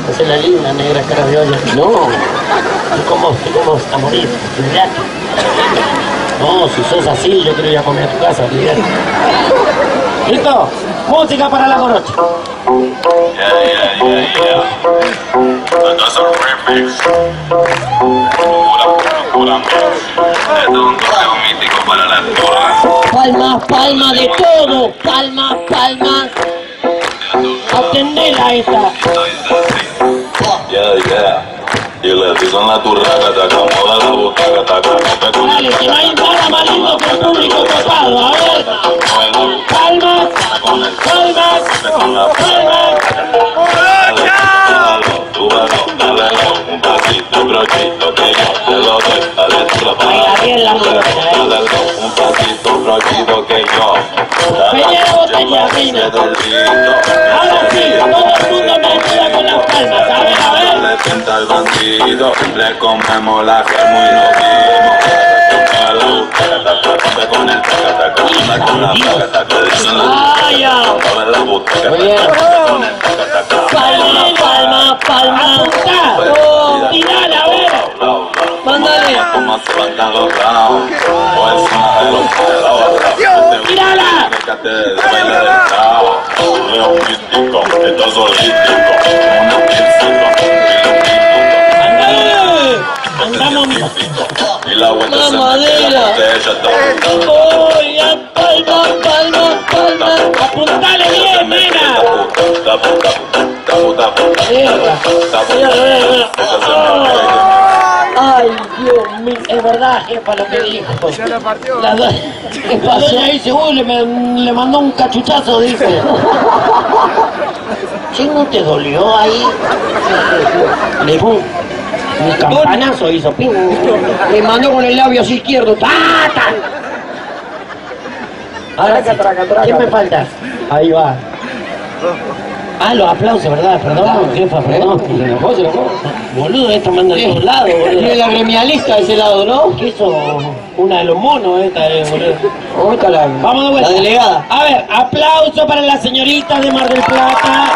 Esa es la linda negra cara de olla. No, tú como, tú como a morir, olvidate. No, si sos así, yo quiero ir a comer a tu casa, olvidate. ¿Listo? Música para la morocha. Yeah, yeah, yeah, un remix. Locura, locura mix. Esto es un torneo mítico para las. Palmas, palmas de todo. Palmas, palmas. Atendela esta. Yeah, yeah. Y le dicen la turraca, te acomoda la butaca, te acomoda con Dale, que no hay nada más lindo que el público copado. A ver, palmas, palmas, palmas. Súbelo, dale un pasito, brochito, que yo te lo doy, morocha, eh. Dale un pasito, brochito, que yo. Peña botella, reina. Ahora sí, todo el mundo me ayuda con las palmas. A ver, a ver. Le bandido, le comemos la germo y nos dimos. Con el anda con la taca, taca, dicen la Ay, ya. a ver la butaca, Muy. Palma, palma, palma. Apunta. Tirala, a ver. Mándale. Como se Andamos. Y la vuelta se Mamadera. Voy a palma, palma, palma. Apuntale bien, nena. Ay, Dios mío, es verdad, jefa, lo que dijo. La do- La doña dice, uy, le, mandó un cachuchazo, dice. Che, ¿no te dolió ahí? Le un campanazo hizo, ping. Le mandó con el labio así izquierdo. ¡Ta, ta! Ahora, sí, ¿qué me falta? Ahí va. Ah, los aplausos, ¿verdad? Perdón, jefa, perdón. Se enojó, se enojó. Boludo, esto manda a todos lados, boludo. Tiene la gremialista de ese lado, ¿no? ¿Qué hizo? Una de los monos esta, eh, boludo. ¿Cómo está la, Vamos de vuelta. la delegada? A ver, aplauso para la señorita de Mar del Plata.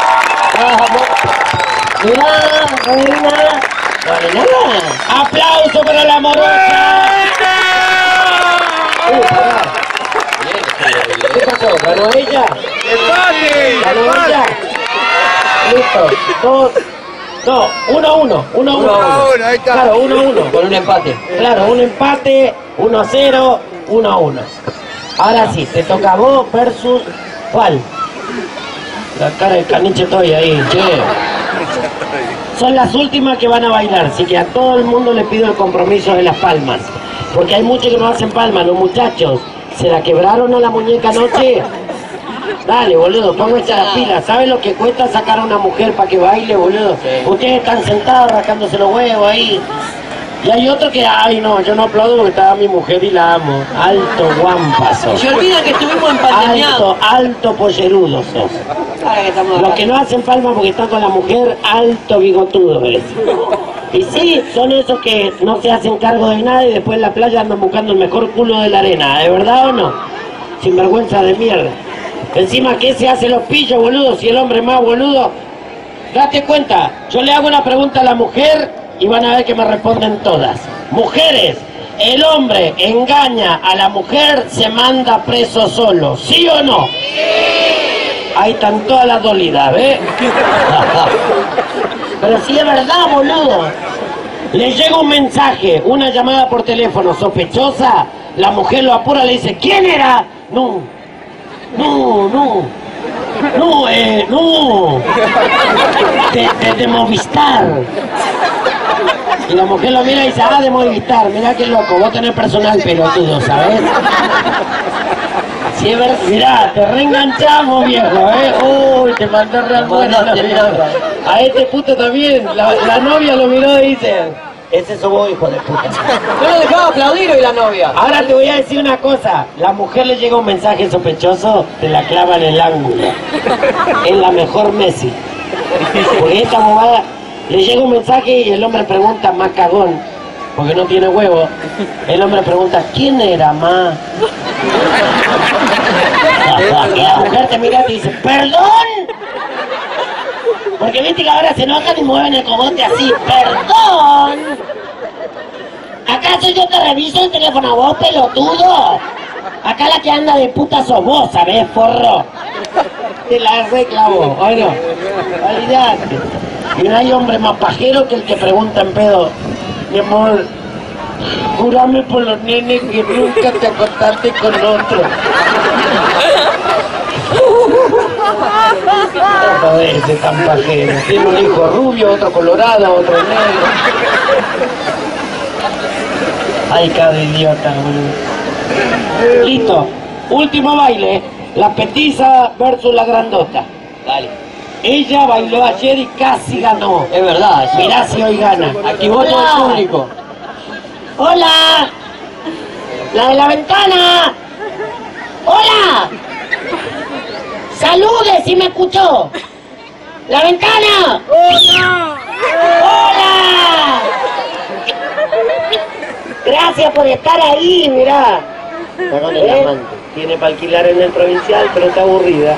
Reina. Vale. Aplauso para la morocha. Uh, pará. ¿Qué pasó? ¿Ganó ella? ¿Ganó ella? Listo. Dos. No, uno a uno. Uno a uno. uno, ahí está. Claro, uno a uno. Con un empate. Claro, un empate, 1 a 0, 1 a 1. Ahora sí, te toca a vos versus ¿cuál? La cara de caniche estoy ahí, che. Son las últimas que van a bailar, así que a todo el mundo le pido el compromiso de las palmas. Porque hay muchos que no hacen palmas, los muchachos. ¿Se la quebraron a la muñeca anoche? Dale, boludo, pónganse las pilas. ¿Saben lo que cuesta sacar a una mujer para que baile, boludo? Ustedes están sentados rascándose los huevos ahí. Y hay otro que, ay no, yo no aplaudo porque estaba mi mujer y la amo. Alto guampazo. Se olvidan que estuvimos empandemniados. Alto, alto pollerudo sos. Ahora que estamos Los que no hacen palma porque están con la mujer, alto bigotudo eres. Y sí, son esos que no se hacen cargo de nada y después en la playa andan buscando el mejor culo de la arena. ¿De verdad o no? Sin vergüenza de mierda. Encima, ¿qué se hace los pillos, boludo? Si el hombre es más boludo. Date cuenta, yo le hago una pregunta a la mujer y van a ver que me responden todas. Mujeres, el hombre engaña a la mujer, se manda preso solo, ¿sí o no? Ahí están todas las dolidas, ¿ves? Pero si es verdad, boludo. Le llega un mensaje, una llamada por teléfono sospechosa, la mujer lo apura, le dice, ¿quién era? No, no, no, no, eh, no. De, de, de Movistar. Y la mujer lo mira y dice, ah, de Movistar, mira qué loco, vos tenés personal pelotudo, ¿sabes? Si es verdad, mirá, te reenganchamos, viejo, ¿eh? Uy, te mandé re al bueno. A este puto también, la, la novia lo miró y dice, ese sos vos, hijo de puta. No lo dejaba aplaudir hoy la novia. Ahora te voy a decir una cosa, la mujer le llega un mensaje sospechoso, te la clava en el ángulo. Es la mejor Messi. Porque esta bobada, le llega un mensaje y el hombre pregunta, más cagón, porque no tiene huevo. El hombre pregunta, ¿quién era? Y la mujer te mira y te dice, ¿perdón? Porque viste que ahora se enojan y mueven el cogote así, ¡perdón! ¿Acaso yo te reviso el teléfono a vos, pelotudo? Acá la que anda de puta sos vos, ¿sabés, forro? Te la reclamo, bueno, olvidate. Y no hay hombre más pajero que el que pregunta en pedo, mi amor, jurame por los nenes que nunca te acostaste con otro. No es ese tan pajero. Tiene un hijo rubio, otro colorado, otro negro. Ay, cada idiota, boludo. Listo. Último baile. La petiza versus la grandota. Dale. Ella bailó ayer y casi ganó. Es verdad. sí. Mirá si hoy gana. Aquí voto el público. ¡Hola! ¡La de la ventana! ¡Hola! ¡Salude si me escuchó! ¡La ventana! ¡Hola! ¡Hola! Gracias por estar ahí, mirá. ¿Eh? Tiene para alquilar en el provincial, pero está aburrida.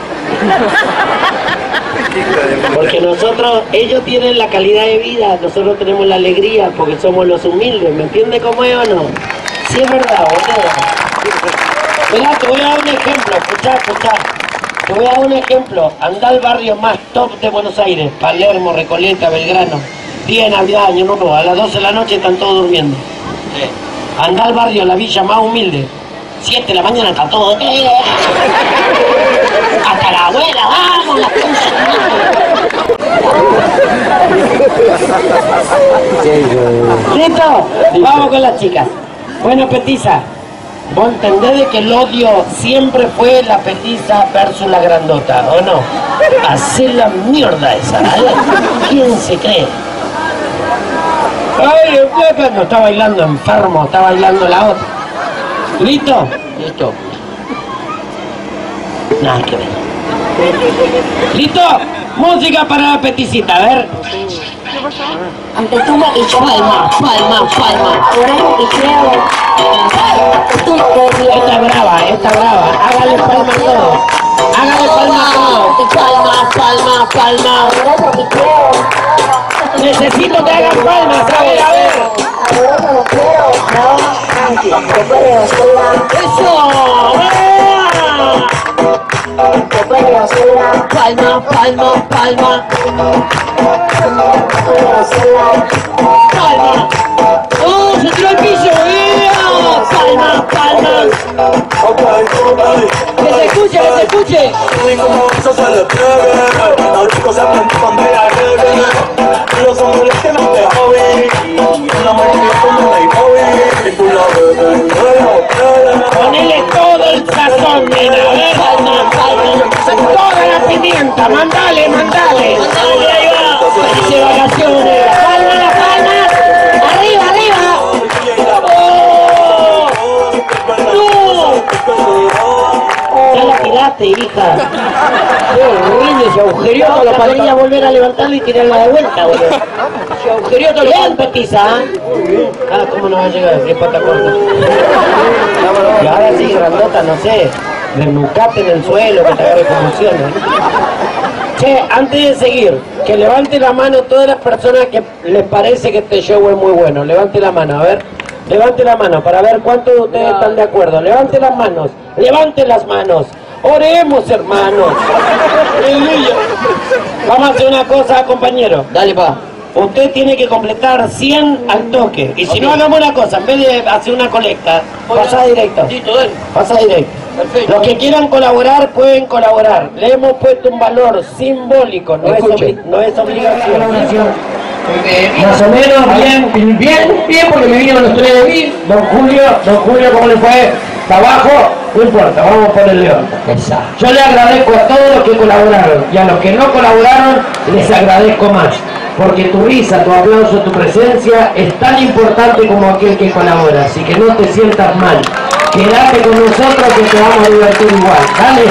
Porque nosotros, ellos tienen la calidad de vida, nosotros tenemos la alegría, porque somos los humildes, ¿me entiende cómo es o no? Sí es verdad, boludo. Mirá, te voy a dar un ejemplo, escuchá, escuchá. Te voy a dar un ejemplo. Anda al barrio más top de Buenos Aires, Palermo, Recoleta, Belgrano. Día de Navidad, Año Nuevo, a las 12 de la noche están todos durmiendo. Anda al barrio, la villa más humilde. 7 de la mañana está todo. ¡eh! Hasta la abuela, vamos, la concha ¿Listo? Vamos con las chicas. Bueno, Petiza, vos entendés de que el odio siempre fue la petiza versus la grandota, ¿o no? Hacer la mierda esa, ¿eh? ¿Quién se cree? Ay, el flaca no está bailando enfermo, está bailando la otra. ¿Listo? Listo. Nada que ver. ¿Listo? Música para la peticita, a ver. Empezamos y yo palma, palma, palma. Ahora y creo. Tú Esta es brava, esta es brava. Hágale palma a todo. Hágale palma a todo. Palma, palma, palma. Y creo. Necesito que hagan palmas, a ver, a ver. Ahora no creo. No. Puedo sola. ¡Eso! Palma, palma, palma, palma. ¡Oh, se tiró al piso! ¡Ea! Palma, palma. Que se escuche, que se escuche. Ponele todo el sazón, nena. A ver, palma, palma. Toda la pimienta. Mandale, mandale. Mandale, ahí va. Dice vacaciones. Palma, la palma. Arriba, arriba. ¡Oh! ¡No! Ya la tiraste, hija. Qué horrible, se agujerió toda la Podría volver a levantarla y tirarla de vuelta, boludo. Se agujerió todo petiza, ¿eh? Ah, ¿cómo no va a llegar? Si es pata corta. Y ahora sí, grandota, no sé. Desnucate en el suelo, que te agarre convulsiones. Che, antes de seguir, que levante la mano todas las personas que les parece que este show es muy bueno. Levante la mano, a ver. Levante la mano para ver cuántos de ustedes están de acuerdo. Levante las manos. Levante las manos. Oremos, hermanos. Vamos a hacer una cosa, compañero. Dale, pa. Usted tiene que completar 100 al toque. Y si no hagamos una cosa, en vez de hacer una colecta, pasa directo. Pasa directo. Perfecto. Los que quieran colaborar pueden colaborar. Le hemos puesto un valor simbólico, no, es, obli- no es obligación. Más o menos bien, bien, bien, porque me vinieron los tres de mí. Don Julio, don Julio, ¿cómo le fue? Trabajo, no importa, vamos por el león. Yo le agradezco a todos los que colaboraron y a los que no colaboraron les agradezco más. Porque tu risa, tu aplauso, tu presencia es tan importante como aquel que colabora. Así que no te sientas mal. Quédate con nosotros que te vamos a divertir igual. Dale,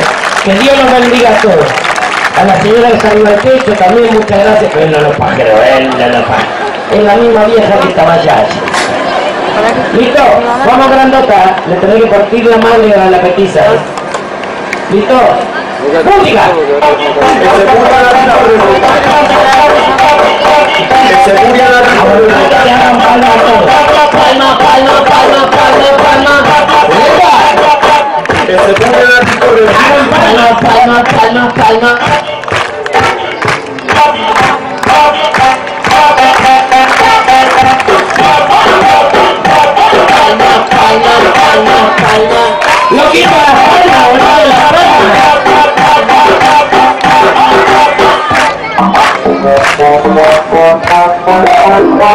que Dios nos bendiga a todos. A la señora que está arriba del techo también muchas gracias. Pero no lo pájaro, él no lo pájaro. Es la misma vieja que estaba allá. ¿Listo? Vamos grandota. Le tenés que partir la madre a la petiza. ¿eh? ¿Listo? ¡Música! Que hagan palma a todos. Palma, palma, palma, palma, palma. Hagan palma, palma, palma, palma. Palma, palma, palma. Loquita, baila, baila, La palma, la palma.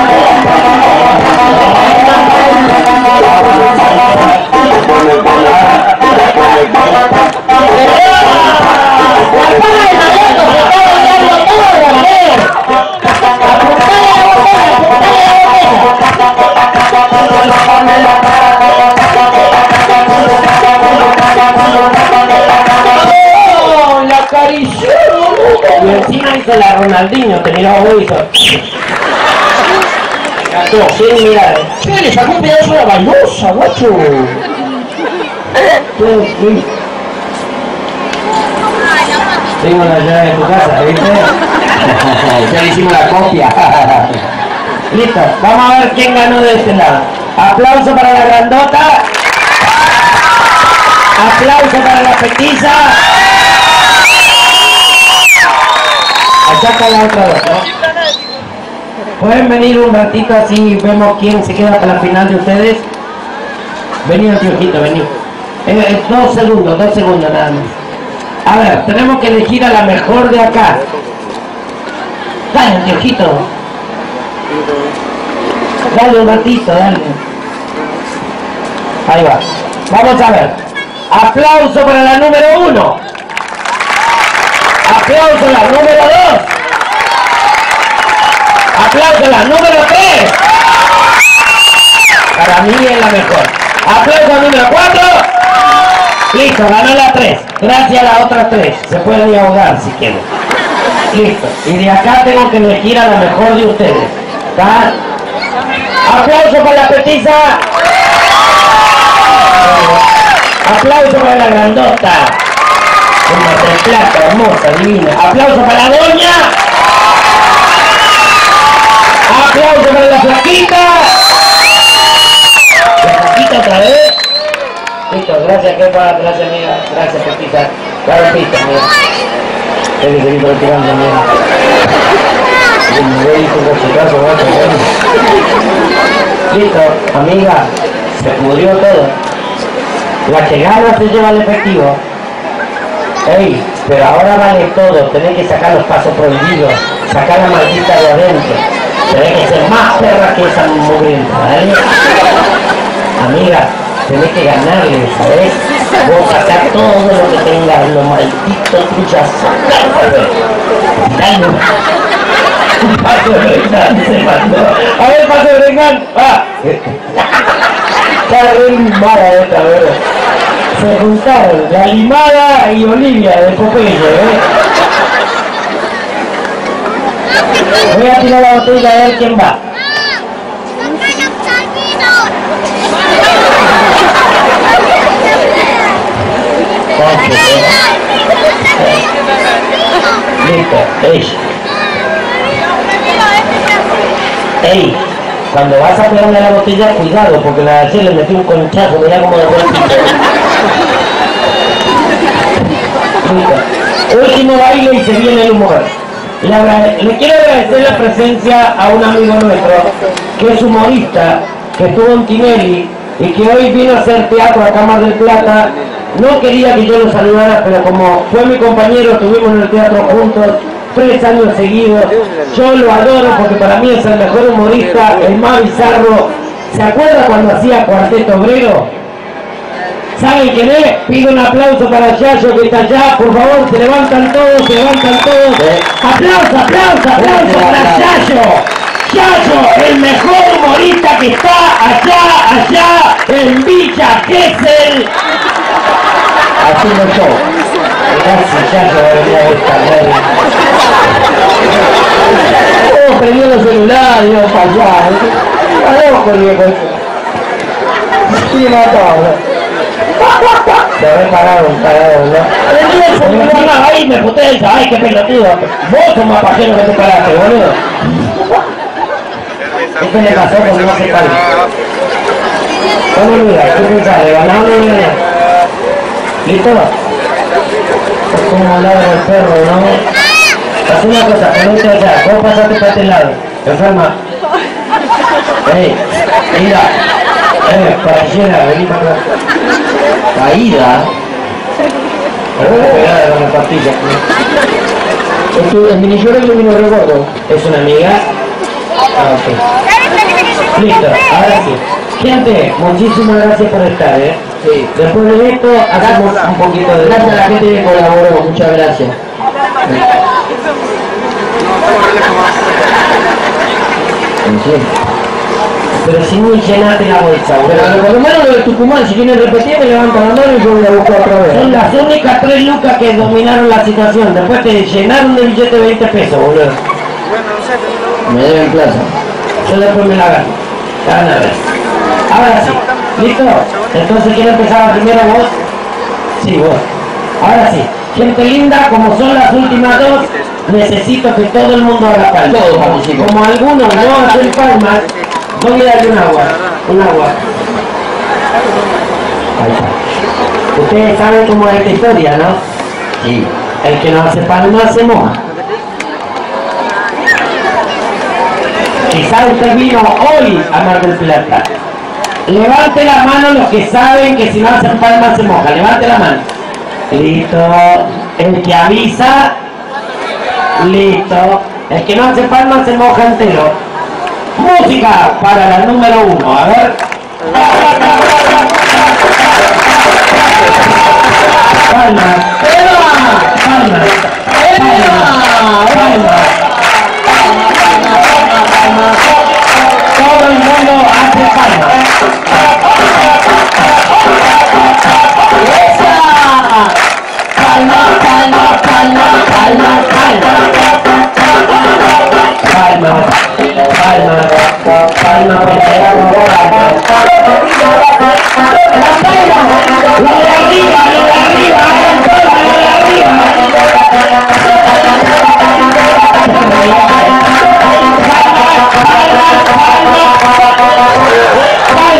¡Oh! ¡La acarició! Y encima hizo la Ronaldinho, te y hizo... Gató, sin mirar. ¿Qué? Le sacó un pedazo de baldosa, guacho. Tengo la llave de tu casa, ¿viste? ya le hicimos la copia. Listo, vamos a ver quién ganó de este lado. Aplauso para la grandota. Aplauso para la petiza. Allá está la otra dos, ¿no? Pueden venir un ratito así vemos quién se queda para la final de ustedes. Vení, Antiojito, vení. Eh, eh, dos segundos, dos segundos nada más. A ver, tenemos que elegir a la mejor de acá. Dale, Antiojito. Dale un ratito, dale. Ahí va. Vamos a ver. Aplauso para la número uno. Aplauso la número dos. Aplauso la número tres. Para mí es la mejor. Aplauso número cuatro. Listo, ganó la tres. Gracias a las otras tres. Se pueden ahogar si quieren. Listo. Y de acá tengo que elegir a la mejor de ustedes. ¿Está? Aplauso para la petiza. Aplauso para la grandota. Una tres plata, hermosa, divina. Aplauso para la doña. Aplauso para la flaquita. La flaquita otra vez. Listo, gracias jefa, gracias amiga, gracias petita. Claro, pista, amiga. Hay que seguir amiga. Me voy con su caso, guacho, bueno. Listo, amiga, se pudrió todo. La que gana se lleva el efectivo. Ey, pero ahora vale todo, tenés que sacar los pasos prohibidos, sacar la maldita de adentro. Tenés que ser más perra que esa mugrienta, ¿eh? Amiga, tenés que ganarle, ¿sabes? Vos sacar todo lo que tengas, lo maldito tuyo, sacarlo. Dale. Un paso de Renan se mandó. A ver, paso de Renan, va. Está re limada esta, ¿verdad? Se juntaron la limada y Olivia de Popeye, ¿eh? Voy a tirar la botella a ver quién va. Listo, ey. Cuando vas a pegarme la botella, cuidado, porque la de le metí un conchazo, mirá cómo de Listo. Último baile y se viene el humor. Le quiero agradecer la presencia a un amigo nuestro, que es humorista, que estuvo en Tinelli y que hoy vino a hacer teatro a Cámara del Plata. No quería que yo lo saludara, pero como fue mi compañero, estuvimos en el teatro juntos tres años seguidos. Yo lo adoro porque para mí es el mejor humorista, el más bizarro. ¿Se acuerda cuando hacía Cuarteto Obrero? ¿Saben quién es? Pido un aplauso para Yayo que está allá, por favor, se levantan todos, se levantan todos. Aplauso, aplauso, aplauso para Yayo. Yayo, el mejor humorista que está allá, allá, en Villa Gesell. Haciendo show. Gracias, Yayo, de venir a esta madre. Oh, prendió los celulares, iba para allá. Está loco el viejo. Sí, matado. Se ve parado, parado, ¿no? No, ahí me potencia, ay, qué pelotudo. Vos sos más pajero que te paraste, boludo. ¿Qué le pasó calma? ¿Cómo mira? ¿Qué pensás? ¿De ganar o de ganar? ¿Listo? Como ladra el perro, ¿no? Haz una cosa, ponete allá, vos pasate para este lado. Enferma. Ey, mira. Eh, caballera, vení para acá. Caída. Pero voy a pegar con la pastilla. ¿Es mini lloro y mini recuerdo? ¿Es una amiga? Ah, ok. Listo, ahora sí. Gente, muchísimas gracias por estar, ¿eh? Sí. Después de esto, hacemos un poquito de... Gracias a la gente que colaboró, muchas gracias. Sí. Pero si no llenaste la bolsa, Pero por lo menos lo de Tucumán, si quieren repetir, me levantan la mano y yo voy a buscar otra vez. Son las únicas tres lucas que dominaron la situación. Después te llenaron de billete de 20 pesos, boludo. Me deben plaza. Yo después me la gano. La van a ver. Ahora sí. ¿Listo? Entonces, ¿quién empezaba primero vos? Sí, vos. Ahora sí. Gente linda, como son las últimas dos, necesito que todo el mundo haga palmas. Como algunos no hacen palmas, voy a darle un agua. Un agua. Ahí está. Ustedes saben cómo es esta historia, ¿no? Sí. El que no hace palmas se moja. Quizá usted vino hoy a Mar del Plata. Levante la mano los que saben que si no hacen palmas se moja. Levante la mano. Listo. El que avisa. Listo. El que no hace palmas se moja entero. Música para la número uno. A ver. Palmas. Palmas. Palmas. Palmas. Todo el mundo hace palmas. Palma, palma, palma, palma, palma. Palma, palma, palma, Lo de arriba, lo de arriba, lo de arriba.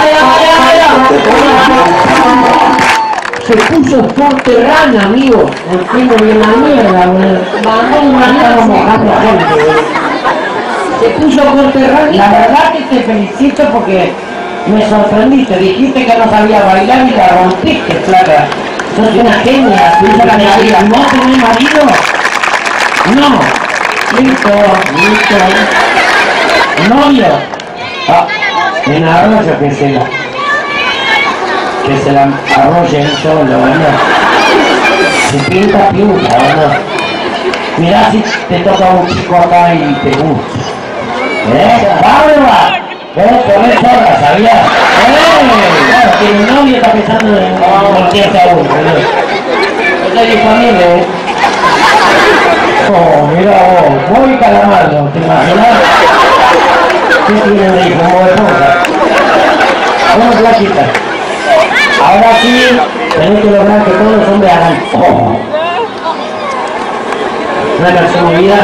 Ayo, ayo, ayo. Se puso Forterrana, amigo. El primo bien la mierda, boludo. Vamos, estamos mojando gente. Se puso Forterrana. La verdad que te felicito porque me sorprendiste. Dijiste que no sabía bailar y la rompiste, flaca. Sos una genia. La. ¿No tenés marido? No. Listo, listo. ¿Novio? Ah, en arroyo que se la... Que se la arrolle él solo, ¿no? Si pinta, pinta, ¿no? Mirá si te toca un chico acá y te gusta. ¿Eh? ¡Bárbara! ¿Eh? Ponés zorra, ¿sabías? ¡Eh! Claro, tiene un novio está pensando en voltearse a uno, ¿no? Mi familia, ¿eh? Oh, mira vos, muy calamardo, ¿te imaginas? ¿Qué tiene de hijo? Como de puta. Una plaquita. Ahora sí, tenés que lograr que todos los hombres hagan oh. Una canción movida.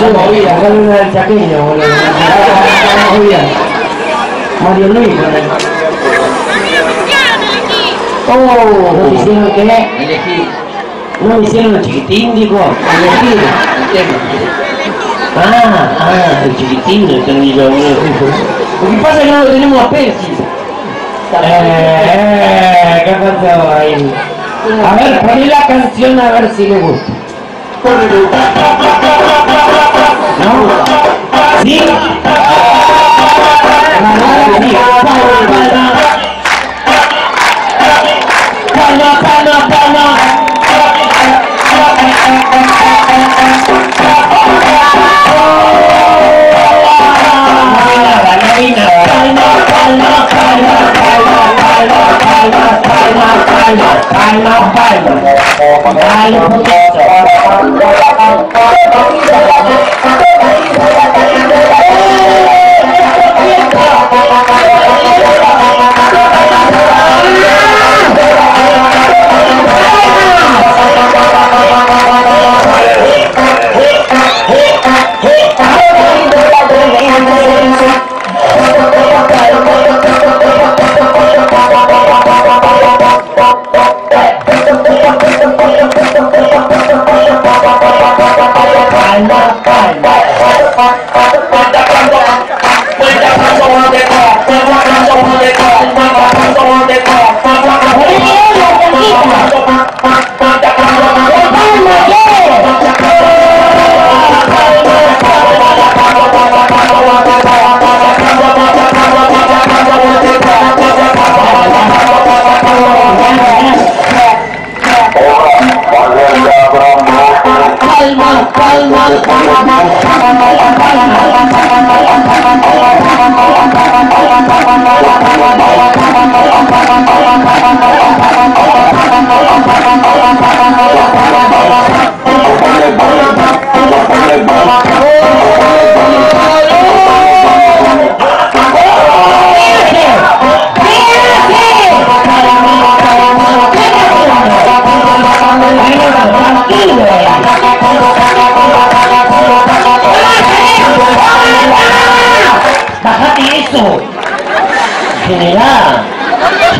Soy movida, hay una del chaqueño, movida. Mario Luis. Oh, ¿no te hicieron qué? Elegí. ¿No me hicieron el chiquitín, dijo? Elegí. Ah, ah, el chiquitín, el boludo. Lo que pasa es que no lo tenemos a Percy. Eh, ¿qué pasó ahí? A ver, poné la canción a ver si le gusta. ¿No? ¿Sí? Thank you.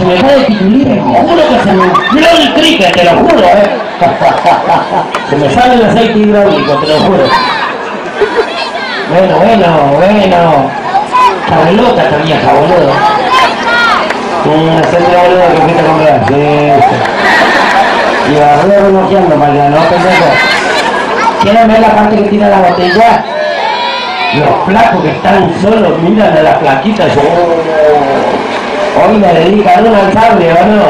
Se me cae el pitulín, juro que se me... Mira el cricket, te lo juro, eh. se me sale el aceite hidráulico, te lo juro. Bueno, bueno, bueno. Carlota esta vieja, boludo. Mm, hacerte boludo que fuiste a comprar. Sí. Y va re relojeando para allá, ¿no, pendejo? ¿Quieren ver la parte que tira la botella? Los flacos que están solos miran a las flaquitas y oh, hoy me dedican una al sable, ¿o no?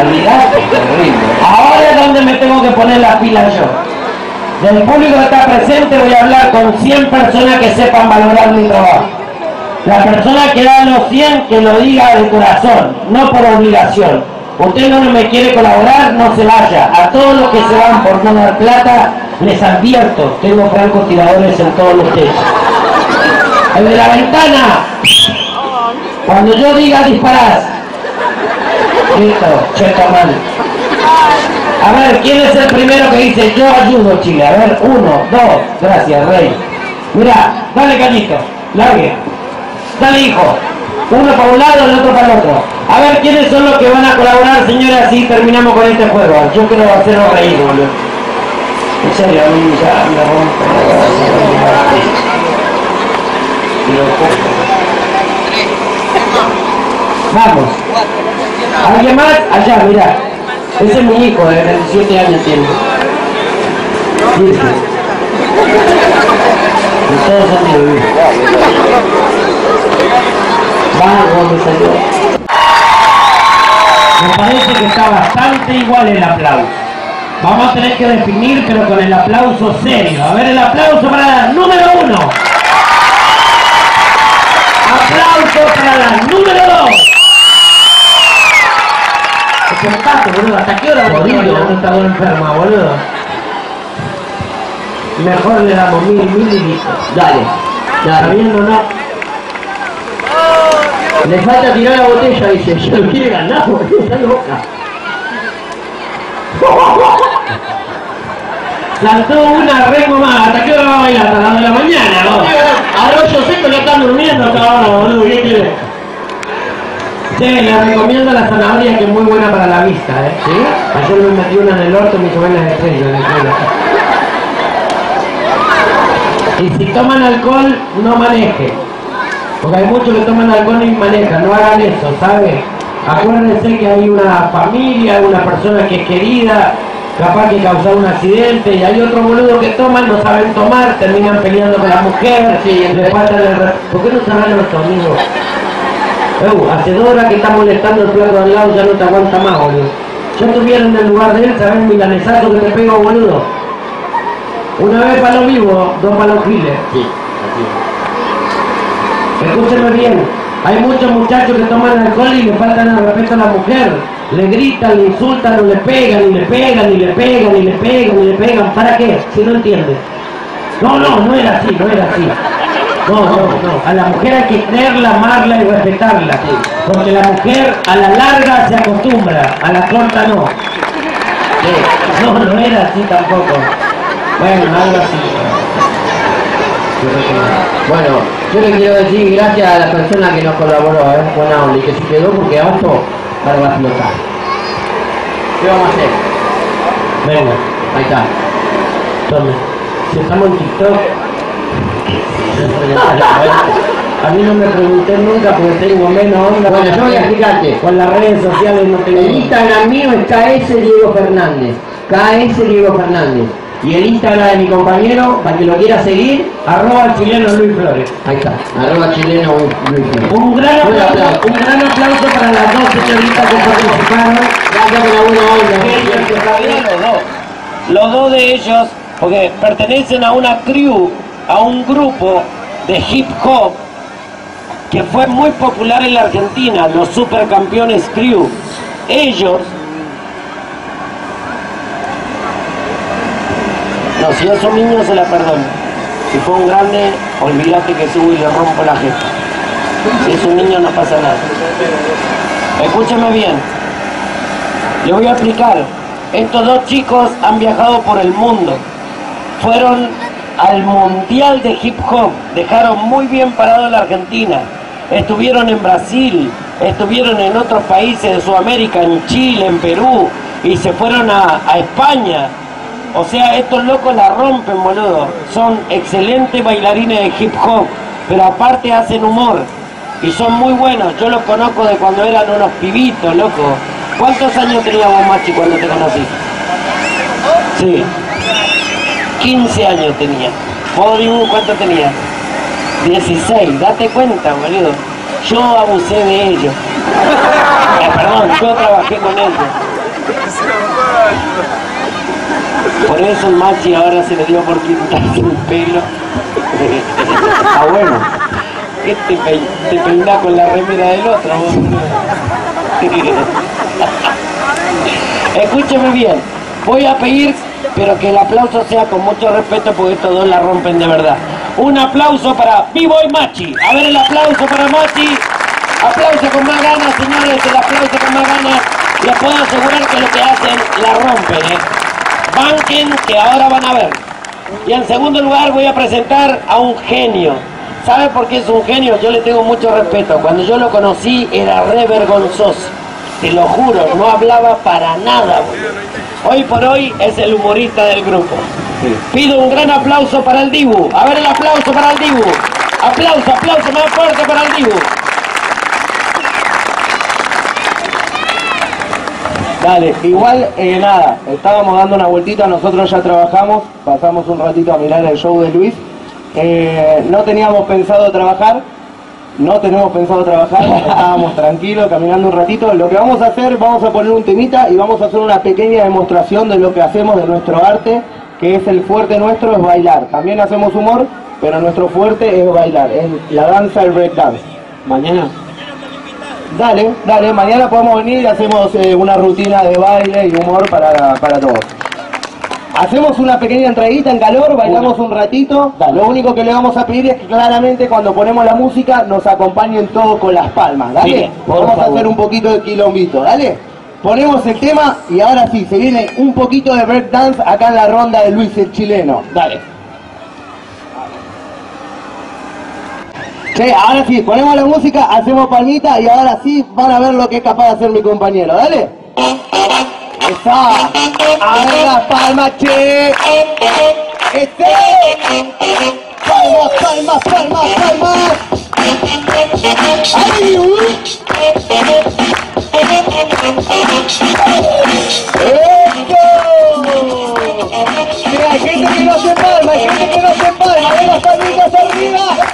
Olvidate, terrible. Ahora es donde me tengo que poner la pila yo. Del público que está presente voy a hablar con 100 personas que sepan valorar mi trabajo. La persona que da los 100 que lo diga de corazón, no por obligación. Usted no me quiere colaborar, no se vaya. A todos los que se van por no plata, les advierto, tengo francotiradores en todos los techos. El de la ventana, cuando yo diga disparás. Listo, checa mal. A ver, ¿quién es el primero que dice yo ayudo Chile? A ver, uno, dos, gracias, rey. Mira, dale cañito, largue. Dale hijo. Uno para un lado, el otro para el otro. A ver quiénes son los que van a colaborar, señores, así terminamos con este juego. Yo quiero hacerlo reír, boludo. En serio, a mí ya me cabeza. Vamos. ¿Alguien más? Allá, mira. Ese es mi hijo, de 27 años tiene. Dice. En todo sentido, dice. Vamos, me salió. Me parece que está bastante igual el aplauso. Vamos a tener que definir, pero con el aplauso serio. A ver, el aplauso para la número uno. Aplauso para la número dos. Despertate, boludo. ¿Hasta qué hora Jodido, no está enferma, boludo? Mejor le damos mil, mil y listo. Dale. ¿Está bien o no? Le falta tirar la botella, dice. Yo lo quiere ganar, boludo. Está loca. Saltó una rengo más. ¿Hasta qué hora va a bailar? Hasta las de la mañana, ¿no? Arroyo seco no están durmiendo hasta ahora, boludo. ¿Qué quiere? Sí, le recomiendo la zanahoria que es muy buena para la vista, ¿eh? ¿Sí? Ayer me metí una en el orto, me hizo ver las estrellas en la escuela. Y si toman alcohol, no maneje. Porque hay muchos que toman alcohol y manejan, no hagan eso, ¿sabe? Acuérdense que hay una familia, una persona que es querida, capaz que causó un accidente, y hay otros boludos que toman, no saben tomar, terminan peleando con la mujer, le faltan el ¿Por qué no saben los amigos? Eu, hace dos horas que está molestando el de al lado, ya no te aguanta más, boludo. Yo estuviera en el lugar de él, ¿sabes el milanesazo que te pego, boludo? Una vez palo vivo, dos palos giles. Sí, Escúcheme bien, hay muchos muchachos que toman alcohol y le faltan el respeto a la mujer. Le gritan, le insultan, o le pegan, y le pegan, y le pegan, y le pegan, y le pegan. ¿Para qué? Si no entiende. No, no, no era así, no era así. No, no, no. A la mujer hay que creerla, amarla y respetarla. Porque la mujer a la larga se acostumbra, a la corta no. Sí. No, no era así tampoco. Bueno, algo así. Bueno, yo le quiero decir gracias a la persona que nos colaboró, ¿eh? onda, y que se quedó porque abajo ahora va a explotar. ¿Qué vamos a hacer? Venga, Ahí está. tome. Si estamos en TikTok, A mí no me pregunté nunca porque tengo menos onda. Bueno, yo voy a explicarte. Con las redes sociales no tengo. El Instagram mío es KS Diego Fernández. KS Diego Fernández. Y el Instagram de mi compañero, para que lo quiera seguir, Arroba chileno Luis Flores. ahí está, arroba chileno Luis Flores. Un gran aplauso, un gran aplauso para las dos señoritas que participaron. Gracias por la buena onda. Los dos de ellos, porque pertenecen a una crew, a un grupo de hip hop que fue muy popular en la Argentina, los supercampeones crew. Ellos No, si es un niño se la perdono. Si fue un grande, olvídate que subo y le rompo la jeta. Si es un niño no pasa nada. Escúcheme bien. Le voy a explicar. Estos dos chicos han viajado por el mundo. Fueron al Mundial de Hip Hop. Dejaron muy bien parado la Argentina. Estuvieron en Brasil, estuvieron en otros países de Sudamérica, en Chile, en Perú, y se fueron a, España. O sea, estos locos la rompen, boludo. Son excelentes bailarines de hip hop, pero aparte hacen humor. Y son muy buenos. Yo los conozco de cuando eran unos pibitos, loco. ¿Cuántos años tenía vos, Machi, cuando te conocí? Sí. 15 años tenía. ¿Vos, Dibu, cuánto tenías? 16. Date cuenta, boludo. Yo abusé de ellos. Eh, perdón, yo trabajé con ellos. Por eso el machi ahora se le dio por quitarse el pelo. ah, bueno. ¿Qué te, pe con la remera del otro? vos? Escúcheme bien. Voy a pedir, pero que el aplauso sea con mucho respeto porque estos dos la rompen de verdad. Un aplauso para Vivo y Machi. A ver el aplauso para Machi. Aplauso con más ganas, señores. El aplauso con más ganas. Les puedo asegurar que lo que hacen la rompen, ¿eh? Banquen que ahora van a ver. Y en segundo lugar voy a presentar a un genio. ¿Sabe por qué es un genio? Yo le tengo mucho respeto. Cuando yo lo conocí era re vergonzoso. Te lo juro, no hablaba para nada. boludo. Hoy por hoy es el humorista del grupo. Pido un gran aplauso para el Dibu. A ver el aplauso para el Dibu. Aplauso, aplauso más fuerte para el Dibu. Dale, igual eh, nada, estábamos dando una vueltita, nosotros ya trabajamos, pasamos un ratito a mirar el show de Luis. Eh, no teníamos pensado trabajar, no tenemos pensado trabajar, estábamos tranquilos, caminando un ratito. Lo que vamos a hacer, vamos a poner un temita y vamos a hacer una pequeña demostración de lo que hacemos, de nuestro arte, que es el fuerte nuestro, es bailar. También hacemos humor, pero nuestro fuerte es bailar, es la danza, el break dance. Mañana. Dale, dale, mañana podemos venir y hacemos eh, una rutina de baile y humor para, para todos. Hacemos una pequeña entradita en calor, bailamos un ratito. Lo único que le vamos a pedir es que claramente cuando ponemos la música nos acompañen todos con las palmas, ¿dale? Bien, vamos a hacer un poquito de quilombito, ¿dale? Ponemos el tema y ahora sí, se viene un poquito de break dance acá en la ronda de Luis el chileno. Dale. Sí, ahora sí, ponemos la música, hacemos palmita y ahora sí van a ver lo que es capaz de hacer mi compañero, ¿dale? Esa, a ver las palmas, che. Este. Palmas, palmas, palmas, palmas. Ay, uy. ¡Eso! Mira, hay gente que no se palma, hay gente que no se palma, a ver las palmitas arriba.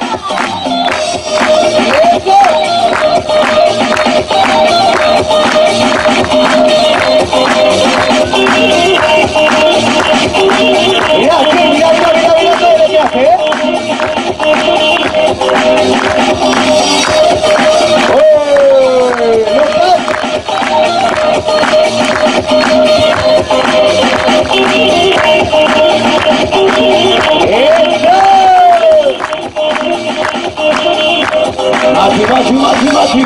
Machi, machi, machi, machi.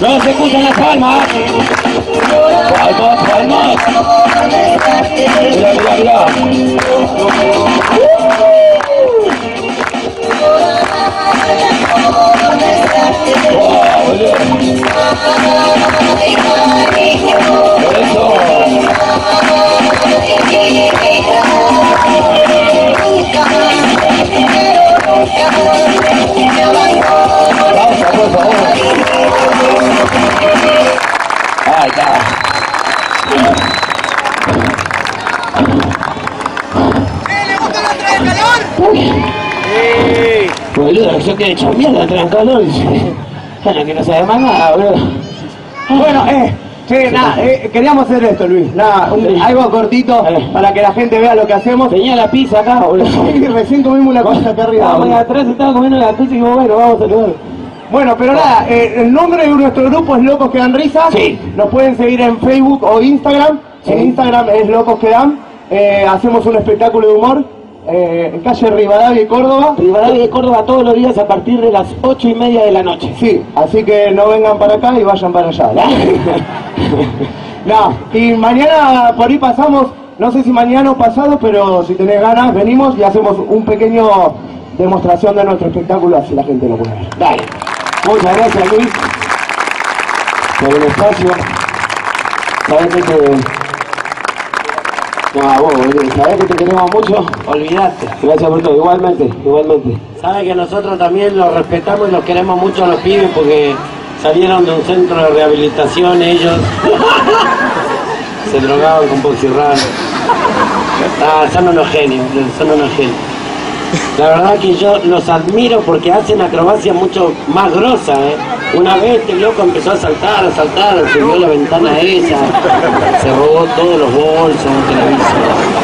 No se escuchan las palmas. Palmas, palmas. Mira, mira, mira. Wow. Por eso. Boludo, yo te he hecho mierda, trancalón. Bueno, que no sabe más nada, boludo. Bueno, eh che, nada, eh, queríamos hacer esto, Luis. Nada, un- algo cortito para que la gente vea lo que hacemos. Tenía la pizza acá, boludo. Sí, recién comimos una cosa acá arriba. Estábamos ahí boludo. atrás, estaba comiendo la pizza y digo, bueno, vamos a saludar. Bueno, pero nada, eh, el nombre de nuestro grupo es Locos que dan risa. Sí. Nos pueden seguir en Facebook o Instagram. En Instagram es Locos que dan. Eh, hacemos un espectáculo de humor eh, en calle Rivadavia y Córdoba. Rivadavia de Córdoba todos los días a partir de las ocho y media de la noche. Sí, así que no vengan para acá y vayan para allá. no, y mañana por ahí pasamos, no sé si mañana o pasado, pero si tenés ganas, venimos y hacemos un pequeño demostración de nuestro espectáculo, así la gente lo puede ver. Dale. Muchas gracias, Luis, por el espacio. Sabes que. No, a vos. Sabés que te queremos mucho. Olvidaste. Gracias por todo. Igualmente, igualmente. Sabes que nosotros también los respetamos y los queremos mucho a los pibes porque salieron de un centro de rehabilitación ellos. Se drogaban con boxirran. Ah, son unos genios, son unos genios. La verdad que yo los admiro porque hacen acrobacia mucho más grosa, ¿eh? Una vez este loco empezó a saltar, a saltar, subió la ventana esa, se robó todos los bolsos, un televisor.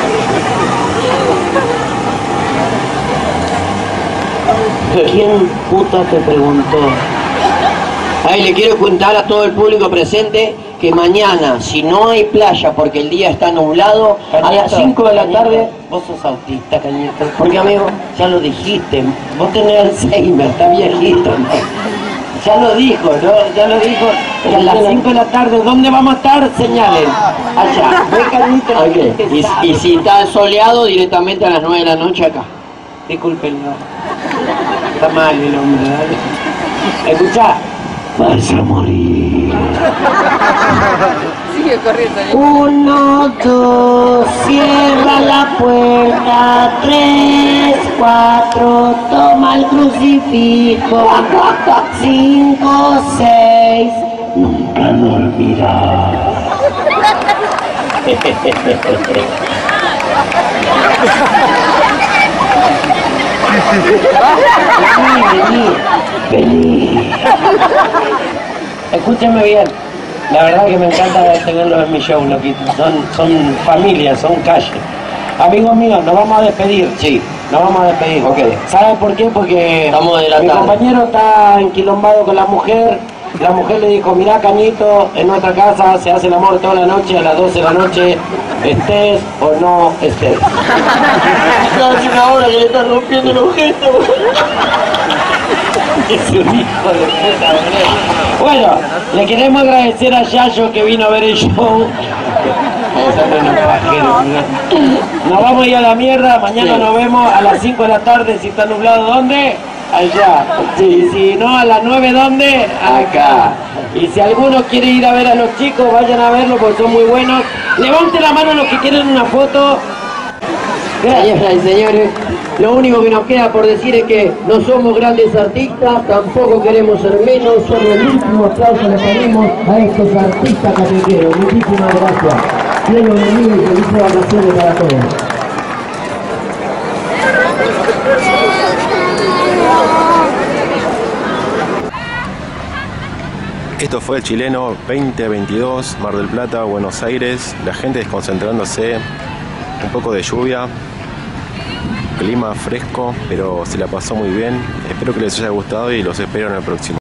¿Quién puta te preguntó? Ahí le quiero contar a todo el público presente que mañana, si no hay playa porque el día está nublado, a las 5 de la tarde, vos sos autista, Cañito. Porque amigo, ya lo dijiste, vos tenés Alzheimer, está viejito, ¿no? Ya lo dijo, ¿no? Ya lo dijo. que a las 5 de la tarde, ¿dónde vamos a estar? Señalen. Allá. Ve, Cañito. Y, y si está soleado, directamente a las 9 de la noche acá. Disculpenlo. Está mal el hombre, ¿vale? Escuchá. Vas a morir. Sigue corriendo. Uno, dos, cierra la puerta. Tres, cuatro, toma el crucifijo. Cinco, seis, nunca. Vení, vení, vení. Escúchame bien. La verdad que me encanta tenerlos en mi show, loquito. Son, son familia, son calle. Amigos míos, nos vamos a despedir. Sí. Nos vamos a despedir. Ok. ¿Saben por qué? Porque Estamos mi compañero está enquilombado con la mujer. La mujer le dijo, mirá Cañito, en nuestra casa se hace el amor toda la noche, a las 12 de la noche, estés o no estés. Hace una hora que le están rompiendo el objeto. Es un hijo de puta. Bueno, le queremos agradecer a Yayo que vino a ver el show. Nos vamos a ir a la mierda, mañana nos vemos a las 5 de la tarde si está nublado, ¿dónde? Allá. Y si no, a las 9, ¿dónde? Acá. Y si alguno quiere ir a ver a los chicos, vayan a verlos porque son muy buenos. Levante la mano los que quieren una foto. Señoras y señores, lo único que nos queda por decir es que no somos grandes artistas, tampoco queremos ser menos, solo el último aplauso le pedimos a estos artistas catequeros. Muchísimas gracias. Dios los y felices vacaciones para todos. Esto fue el chileno 2022, Mar del Plata, Buenos Aires, la gente desconcentrándose, un poco de lluvia, clima fresco, pero se la pasó muy bien. Espero que les haya gustado y los espero en el próximo.